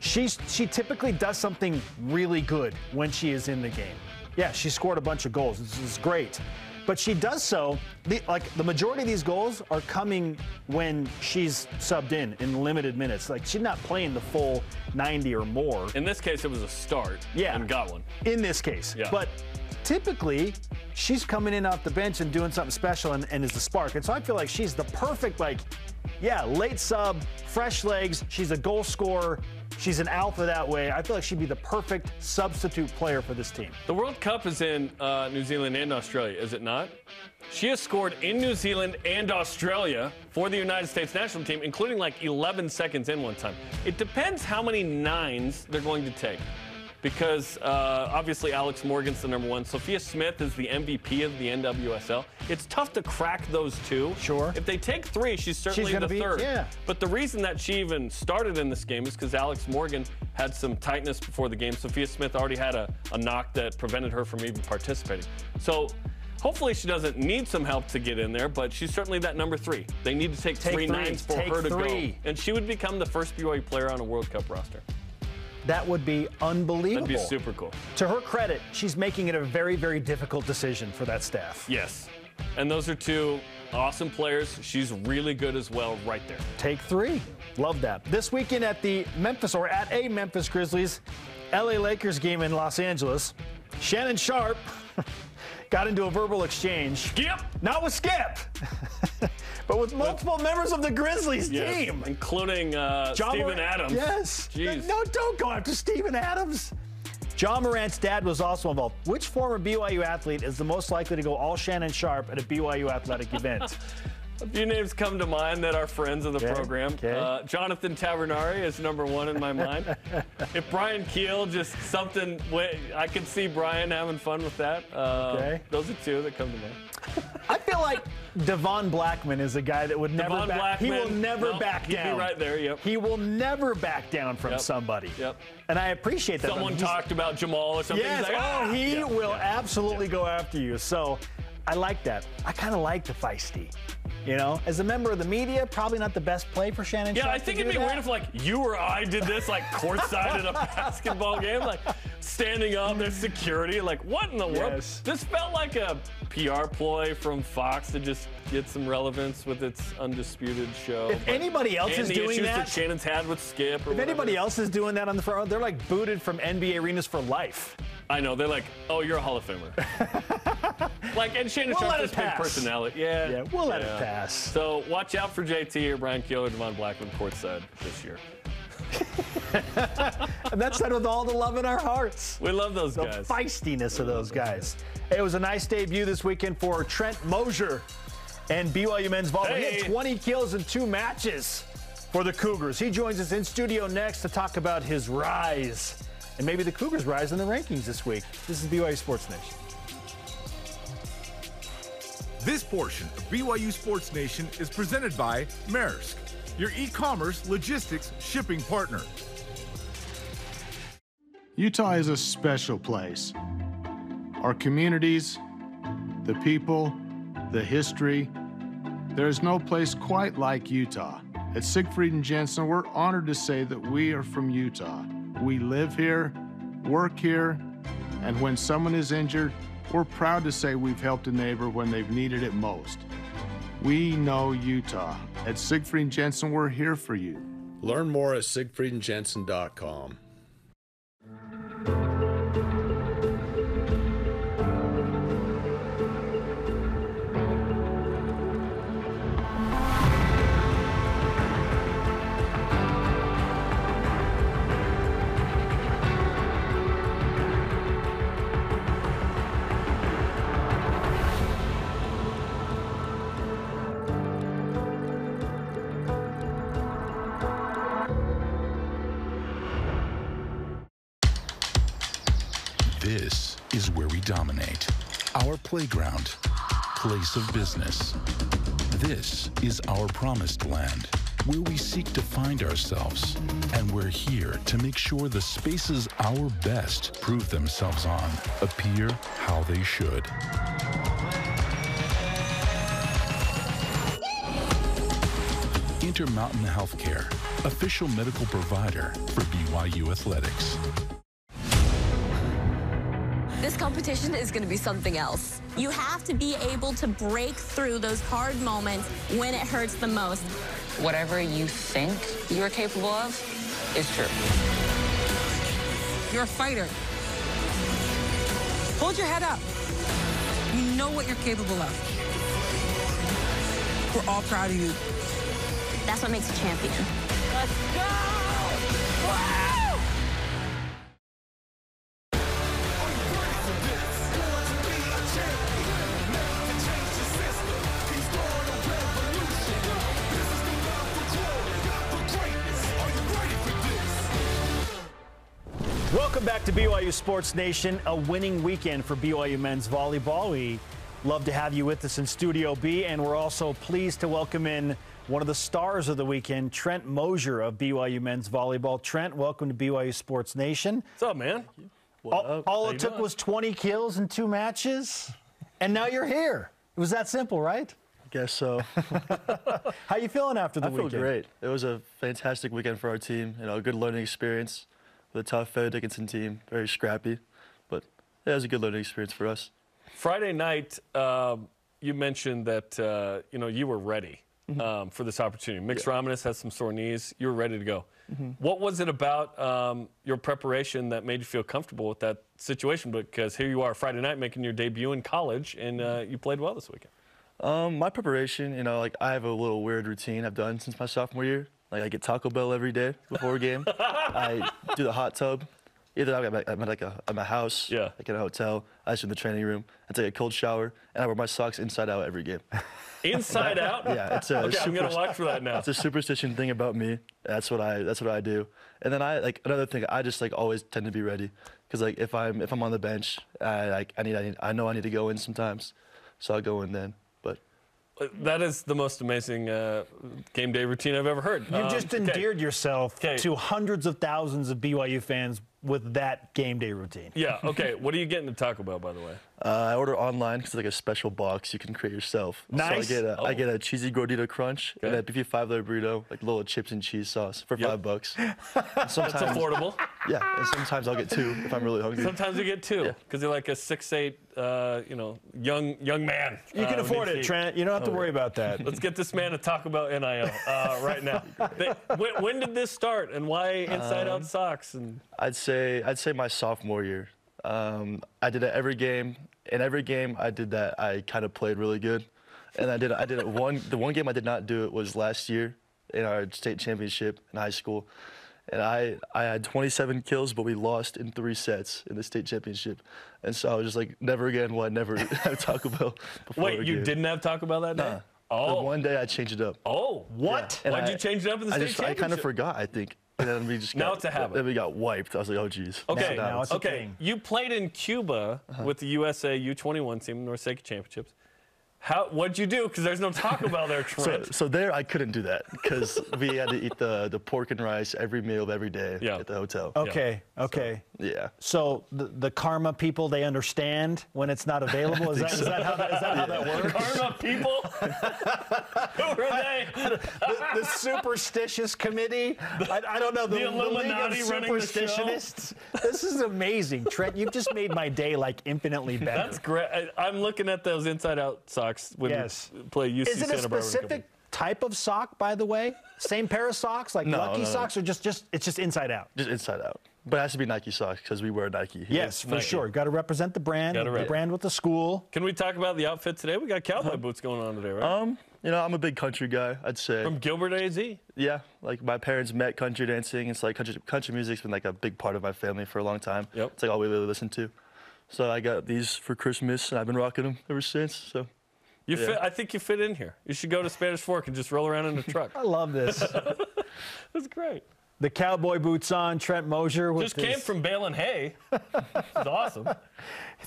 She's she typically does something really good when she is in the game. Yeah, she scored a bunch of goals. This is great. But she does so, the, like the majority of these goals are coming when she's subbed in in limited minutes. Like she's not playing the full 90 or more In this case, it was a start. Yeah. And got one. in this case. Yeah. But typically, she's coming in off the bench and doing something special and, and is the spark. And so I feel like she's the perfect, like, yeah, late sub, fresh legs. She's a goal scorer. She's an alpha that way. I feel like she'd be the perfect substitute player for this team. The World Cup is in uh, New Zealand and Australia, is it not? She has scored in New Zealand and Australia for the United States national team, including like 11 seconds in one time. It depends how many nines they're going to take. Because uh, obviously Alex Morgan's the number one. Sophia Smith is the MVP of the NWSL. It's tough to crack those two. Sure. If they take three, she's certainly gonna the be- third. yeah. But the reason that she even started in this game is because Alex Morgan had some tightness before the game. Sophia Smith already had a, a knock that prevented her from even participating. So hopefully she doesn't need some help to get in there, but she's certainly that number three. They need to take, Take three three. nines for Take her to three. go. And she would become the first BYU player on a World Cup roster. That would be unbelievable. That'd be super cool. To her credit, she's making it a very, very difficult decision for that staff. Yes. And those are two awesome players. She's really good as well right there. Take three. Love that. This weekend at the Memphis or at a Memphis Grizzlies LA Lakers game in Los Angeles, Shannon Sharpe got into a verbal exchange. Skip! Not with Skip, but with multiple members of the Grizzlies Yes, team. including uh, Ja Steven Morant- Adams. Yes. Jeez. No, don't go after Steven Adams. Ja Morant's dad was also involved. Which former BYU athlete is the most likely to go all Shannon Sharpe at a BYU athletic event? A few names come to mind that are friends of the Okay, program. okay. Uh, Jonathan Tavernari is number one in my mind. if Bryan Kehl, just something, I could see Brian having fun with that. Uh, Okay. Those are two that come to mind. I feel like Devon Blackmon is a guy that would never Devon back. he will never no, back he'd be down. right there, yep. He will never back down from Yep, somebody. yep. And I appreciate that. Someone talked about Jamal or something. Yes. He's like, oh, "Ah!" he Yeah, will yeah. absolutely go after you. So I like that. I kind of like the feisty. You know, as a member of the media, probably not the best play for Shannon. Yeah, Sharpe I think it'd be that. weird if like you or I did this like courtside at a basketball game, like standing up, there's security. Like what in the world? Yes. This felt like a PR ploy from Fox to just get some relevance with its undisputed show. If But- anybody else is doing that- that Shannon's had with Skip or If anybody else is doing that on the front, they're like booted from NBA arenas for life. I know they're like, oh, you're a Hall of Famer. like, and Shannon We'll big personality. Yeah, Yeah, we'll let it pass. So watch out for JT or Brian Keeler, Devon Blackmon courtside this year. And that's said with all the love in our hearts. We love those the guys. The feistiness of those guys. It was a nice debut this weekend for Trent Mosier and BYU men's volleyball. He had 20 kills in two matches for the Cougars. He joins us in studio next to talk about his rise and maybe the Cougars' rise in the rankings this week. This is BYU Sports Nation. This portion of BYU Sports Nation is presented by Maersk, your e-commerce logistics shipping partner. Utah is a special place. Our communities, the people, the history. There is no place quite like Utah. At Siegfried and Jensen, we're honored to say that we are from Utah. We live here, work here, and when someone is injured, we're proud to say we've helped a neighbor when they've needed it most. We know Utah. At Siegfried and Jensen, we're here for you. Learn more at siegfriedandjensen.com. place of business. This is our promised land, where we seek to find ourselves. And we're here to make sure the spaces our best prove themselves on appear how they should. Intermountain Healthcare, official medical provider for BYU Athletics. This competition is going to be something else. You have to be able to break through those hard moments when it hurts the most. Whatever you think you are capable of is true. You're a fighter. Hold your head up. You know what you're capable of. We're all proud of you. That's what makes a champion. Let's go! Welcome to BYU Sports Nation. A winning weekend for BYU men's volleyball. We love to have you with us in Studio B, and we're also pleased to welcome in one of the stars of the weekend, Trent Mosier of BYU men's volleyball. Trent, welcome to BYU Sports Nation. What's up, man? all all it took was 20 kills in two matches, and now you're here. It was that simple, right? I guess so. How you feeling after the I feel great. It was a fantastic weekend for our team. You know, a good learning experience with a tough Fairleigh Dickinson team, very scrappy, but yeah, it was a good learning experience for us. Friday night, um, you mentioned that uh, you know you were ready Mm-hmm. um, for this opportunity. Mix Romanus has some sore knees. You were ready to go. Mhm. What was it about um, your preparation that made you feel comfortable with that situation? Because here you are Friday night making your debut in college, and uh, you played well this weekend. Um, my preparation, you know, like I have a little weird routine I've done since my sophomore year. Like I get Taco Bell every day before a game. I do the hot tub. Either I'm at, I'm at like a, at my house, yeah. like in a hotel. I just in the training room. I take a cold shower, and I wear my socks inside out every game. Inside out? Yeah, it's a Okay, I'm gonna watch for that now. It's a superstition thing about me. That's what I that's what I do. And then I like another thing. I just like always tend to be ready because like if I'm if I'm on the bench, I like I need I need I know I need to go in sometimes, so I'll go in then. But That is the most amazing uh, game day routine I've ever heard. You Um, just okay. endeared yourself Okay. to hundreds of thousands of BYU fans with that game day routine. Yeah. Okay. what are you getting at Taco Bell, by the way? uh, I order online because it's like a special box you can create yourself. Nice. So I get a, I Oh. get a cheesy gordita crunch and Okay. a beefy five layer burrito, like little chips and cheese sauce for five bucks. And That's affordable. Yeah, and sometimes I'll get two if I'm really hungry. Sometimes you get two because you're like a six eight, uh, you know, young young man. You can uh, afford it. Trent. You don't have to worry about that. Let's get this man to talk about NIL uh, right now. They- when, when did this start, and why inside out Um, socks? And I'd say I'd say my sophomore year. Um, I did it every game. In every game I did that, I kind of played really good. And I did I did it one. The one game I did not do it was last year in our state championship in high school. And I, I had 27 kills, but we lost in three sets in the state championship. And so I was just like, never again will I never have Taco Bell before wait, you game. didn't have Taco Bell that day? Nah. Oh. The one day I changed it up. Oh, what? And Why'd I- you change it up in the I state just, I kind of forgot, I think. And then we just Now got, it's a habit. Then we got wiped. I was like, oh, geez. Okay, So it's- okay. You played in Cuba Uh-huh. with the USA U21 team, NORCECA Championships. How? What'd you do? Because there's no Taco Bell there, So, Trent. so there I couldn't do that because we had to eat the, the pork and rice every meal of every day at the hotel. Okay, okay. Yeah. So the, the karma people, they understand when it's not available? Is that, is that how that, is that, how that works? Karma people? Who are they? the, the superstitious committee? I, I don't know. The, The Illuminati League of running the show? Superstitionists? This is amazing, Trent. You've just made my day like infinitely better. That's great. I, I'm looking at those inside out socks when Yes. we play UC Is it a Santa Barbara. specific type of sock, by the way? Same pair of socks, like No, lucky no, no. socks, or just just it's just inside out? Just inside out. But it has to be Nike socks because we wear Nike. here. Yes, for sure. Got to represent the brand, Gotta the brand with the school. Can we talk about the outfit today? We got cowboy boots going on today, right? Um, you know, I'm a big country guy, I'd say. From Gilbert AZ? Yeah, like my parents met country dancing. It's like country, country music's been like a big part of my family for a long time. Yep. It's like all we really listen to. So I got these for Christmas, and I've been rocking them ever since. So You Yeah. fit. I think you fit in here. You should go to Spanish Fork and just roll around in a truck. I love this. That's great. The cowboy boots on, Trent Mosier. With Just came his- from baling hay. It's awesome.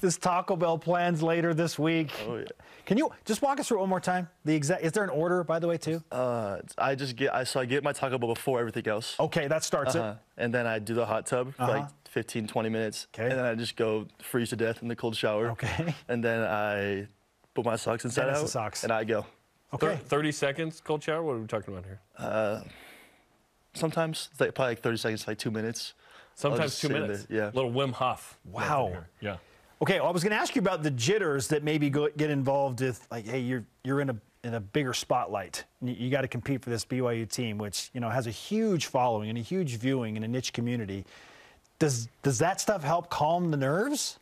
This Taco Bell plans later this week. Oh yeah. Can you just walk us through one more time? The exact. Is there an order, by the way, too? Uh, I just get I so I get my Taco Bell before everything else. Okay, that starts Uh-huh. And then I do the hot tub for like Uh-huh. 15, 20 minutes. Okay. And then I just go freeze to death in the cold shower. Okay. And then I put my socks inside Then it's out. the socks. And I go. Thir- 30 seconds cold shower? What are we talking about here? Uh, sometimes it's like probably like 30 seconds, like two minutes. Sometimes two minutes. there, Yeah. Little Wim Hof. Wow. Yeah. Okay, well, I was going to ask you about the jitters that maybe go, get involved with, like, hey, you're you're in a in a bigger spotlight. You, you got to compete for this BYU team, which you know has a huge following and a huge viewing in a niche community. Does does that stuff help calm the nerves?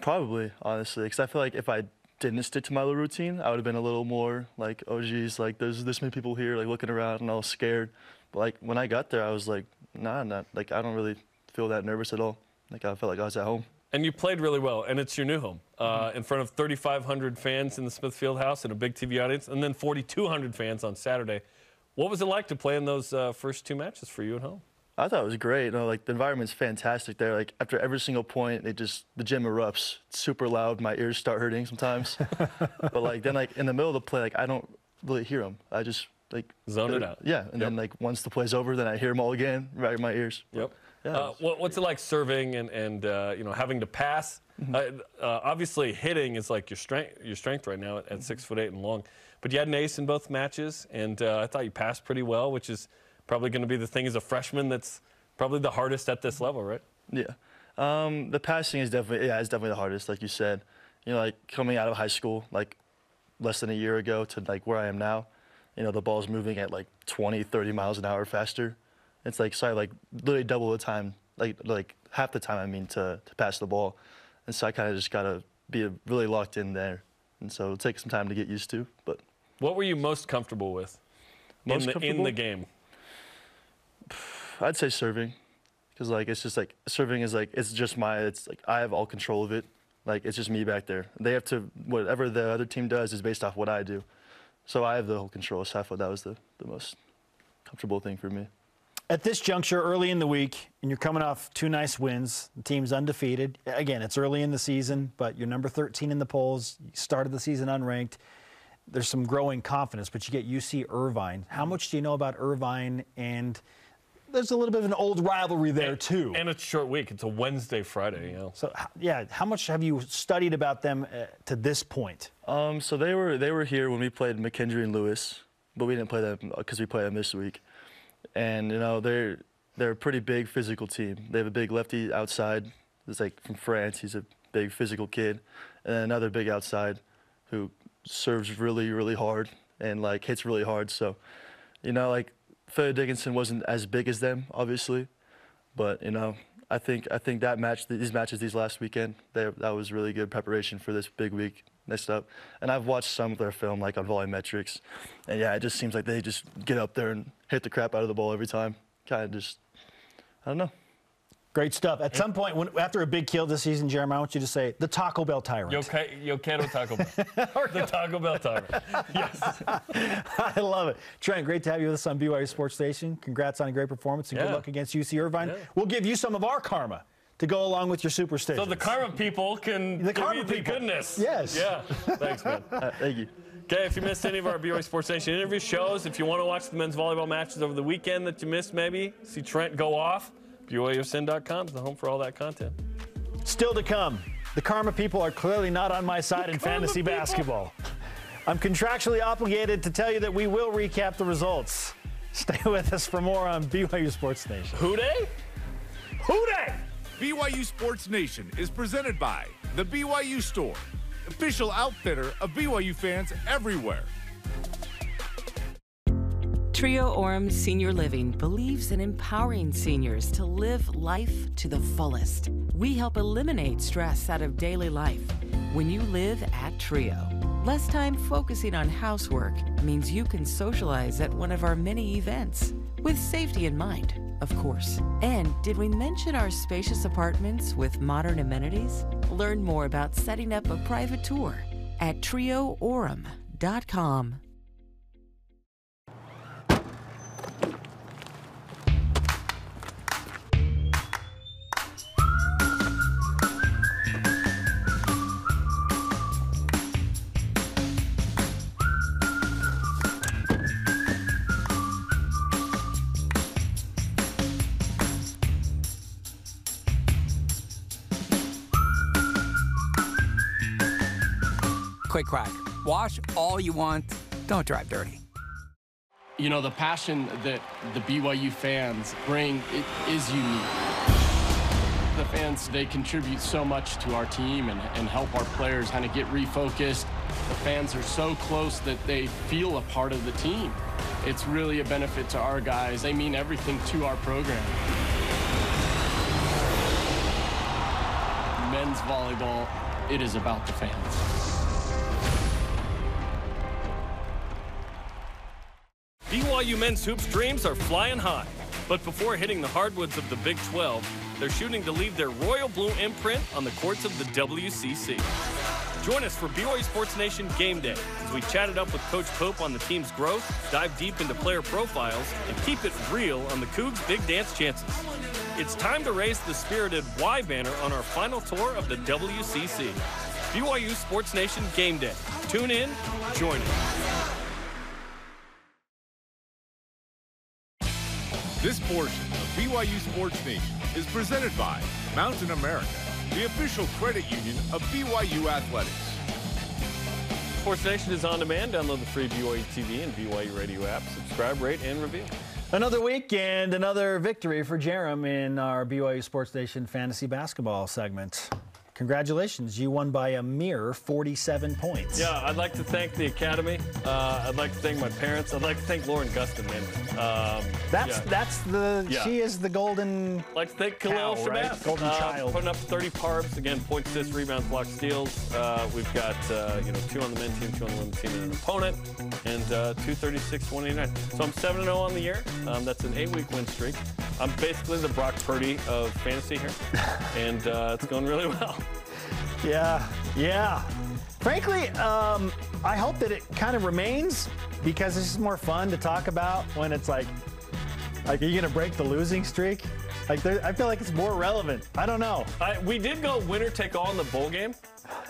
Probably, honestly, because I feel like if I didn't stick to my little routine, I would have been a little more like, oh geez, like there's this many people here, like looking around and all scared. But like when I got there, I was like, Nah, not like I don't really feel that nervous at all. Like I felt like I was at home. And you played really well, and it's your new home uh, in front of 3,500 fans in the Smith Fieldhouse and a big TV audience, and then 4,200 fans on Saturday. What was it like to play in those uh, first two matches for you at home? I thought it was great. You know, like the environment's fantastic there. Like after every single point, they just the gym erupts. It's super loud. My ears start hurting sometimes. but like then like in the middle of the play, like I don't really hear them. I just like Zone it out. Yeah, and then like once the play's over, then I hear them all again right in my ears. Yep. Yeah. Uh, what, what's it like serving and, and uh, you know having to pass? Mm-hmm. Uh, uh, obviously, hitting is like your strength your strength right now at, at six foot eight and long. But you had an ace in both matches, and uh, I thought you passed pretty well, which is probably going to be the thing as a freshman that's probably the hardest at this level, right? Yeah. Um, the passing is definitely yeah, it's definitely the hardest, like you said. You know, like coming out of high school, like less than a year ago to like where I am now, you know, the ball's moving at like 20, 30 miles an hour faster. It's like so I like literally double the time, like like half the time I mean to to pass the ball. And so I kind of just gotta be really locked in there. And so it'll take some time to get used to, but What were you most comfortable with Most in, the, in the game? I'd say serving, because like it's just like serving is like it's just my it's like I have all control of it. Like it's just me back there. They have to whatever the other team does is based off what I do, so I have the whole control. So I thought that was the the most comfortable thing for me. At this juncture, early in the week, and you're coming off two nice wins, the team's undefeated. Again, it's early in the season, but you're number 13 in the polls. You started the season unranked. There's some growing confidence, but you get UC Irvine. How much do you know about Irvine? And there's a little bit of an old rivalry there, too. And it's a short week. It's a Wednesday, Friday, you know. So, yeah, how much have you studied about them uh, to this point? Um, so they were they were here when we played McKendree and Lewis, but we didn't play them because we played them this week. And you know they're they're a pretty big physical team. They have a big lefty outside. It's like from France. He's a big physical kid, and then another big outside, who serves really really hard and like hits really hard. So, you know like Fairleigh Dickinson wasn't as big as them obviously, but you know I think I think that match these matches these last weekend they, that was really good preparation for this big week next up. And I've watched some of their film like on Volleymetrics, and yeah, it just seems like they just get up there and hit the crap out of the ball every time. Kind of just I don't know. Great stuff. At some point, when, after a big kill this season, Jarom, I want you to say the Taco Bell Tyrant. Yo, yo quiero Taco Bell. the Taco Bell Tyrant. Yes. I love it. Trent, great to have you with us on BYU Sports Station. Congrats on a great performance and good luck against UC Irvine. Yeah. We'll give you some of our karma to go along with your superstition. So the karma people can The give karma you the people. goodness. Yes. Yeah. Thanks, man. Uh, thank you. Okay, if you missed any of our BYU Sports Nation interview shows, if you want to watch the men's volleyball matches over the weekend that you missed, maybe see Trent go off, BYUSN.com is the home for all that content. Still to come, the karma people are clearly not on my side in fantasy basketball. I'm contractually obligated to tell you that we will recap the results. Stay with us for more on BYU Sports Nation. Who day? Who day? BYU Sports Nation is presented by The BYU Store, official outfitter of BYU fans everywhere. Trio Orem Senior Living believes in empowering seniors to live life to the fullest. We help eliminate stress out of daily life when you live at Trio. Less time focusing on housework means you can socialize at one of our many events with safety in mind, of course. And did we mention our spacious apartments with modern amenities? Learn more about setting up a private tour at trioorem.com. Quick crack. Wash all you want. Don't drive dirty. You know, the passion that the BYU fans bring it is unique. The fans, they contribute so much to our team and, and help our players kind of get refocused. The fans are so close that they feel a part of the team. It's really a benefit to our guys. They mean everything to our program. Men's volleyball, it is about the fans. BYU men's hoops dreams are flying high. But before hitting the hardwoods of the Big 12, they're shooting to leave their royal blue imprint on the courts of the WCC. Join us for BYU Sports Nation Game Day as we chatted up with Coach Pope on the team's growth, dive deep into player profiles, and keep it real on the Cougs' big dance chances. It's time to raise the spirited Y banner on our final tour of the WCC. BYU Sports Nation Game Day. Tune in, join in. This portion of BYU Sports Nation is presented by Mountain America, the official credit union of BYU Athletics. Sports Nation is on demand. Download the free BYU TV and BYU Radio app. Subscribe, rate, and review. Another week and another victory for Jarom in our BYU Sports Nation fantasy basketball segment. Congratulations, you won by a mere 47 points. Yeah, I'd like to thank the Academy. Uh, I'd like to thank my parents. I'd like to thank Lauren Gustin, man. Um, That's yeah. that's the Yeah. she is the golden. I'd like to thank Cow, Khalil right? Shabazz. Golden uh, child. Putting up 30 parbs. Again, points, assists, rebounds, blocks, steals. Uh, we've got, uh, you know, two on the men's team, two on the women's team, and an opponent. And uh, 236, 189. So I'm 7 0 on the year. Um, that's an eight week win streak. I'm basically the Brock Purdy of fantasy here. and uh, it's going really well. Yeah, yeah. Frankly, um, I hope that it kind of remains because it's just more fun to talk about when it's like, like, are you gonna break the losing streak? Like, there, I feel like it's more relevant. I don't know. I, we did go winner take all in the bowl game.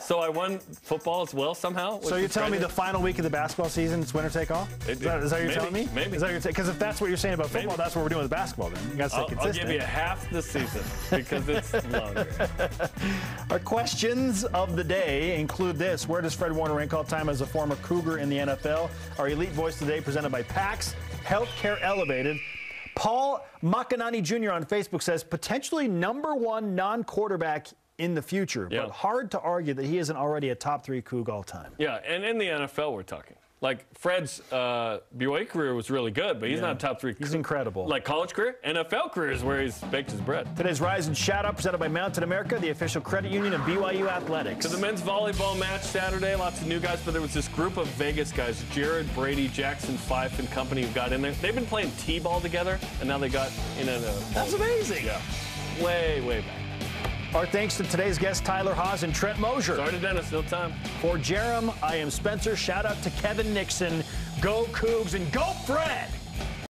So I won football as well somehow. So you're telling me the final week of the basketball season it's winner take all? It- Is that, is that what you're telling me? maybe. Is that because if that's what you're saying about football, Maybe. that's what we're doing with basketball. Then you got to stay I'll, I'll give you half the season because it's longer. Our questions of the day include this. Where does Fred Warner rank all time as a former Cougar in the NFL? Our elite voice today presented by PAX, Healthcare Elevated. Paul Makanani Jr. on Facebook says potentially number one non quarterback in the future, Yeah. but hard to argue that he isn't already a top three Coug all time. Yeah, and in the NFL, we're talking. Like Fred's uh, BYU career was really good, but he's Yeah. not a top three. He's incredible. Like college career, NFL career is where he's baked his bread. Today's Rise and Shout Out presented by Mountain America, the official credit union of BYU Athletics. To the men's volleyball match Saturday, lots of new guys, but there was this group of Vegas guys, Jared Brady, Jackson Fife, and company who got in there. They've been playing t-ball together, and now they got in at a. That's amazing. Yeah, way, way back. Our thanks to today's guests, Tyler Haws and Trent Mosier. Sorry to Dennis, no time. For Jarom, I am Spencer. Shout out to Kevin Nixon. Go Cougs and go Fred!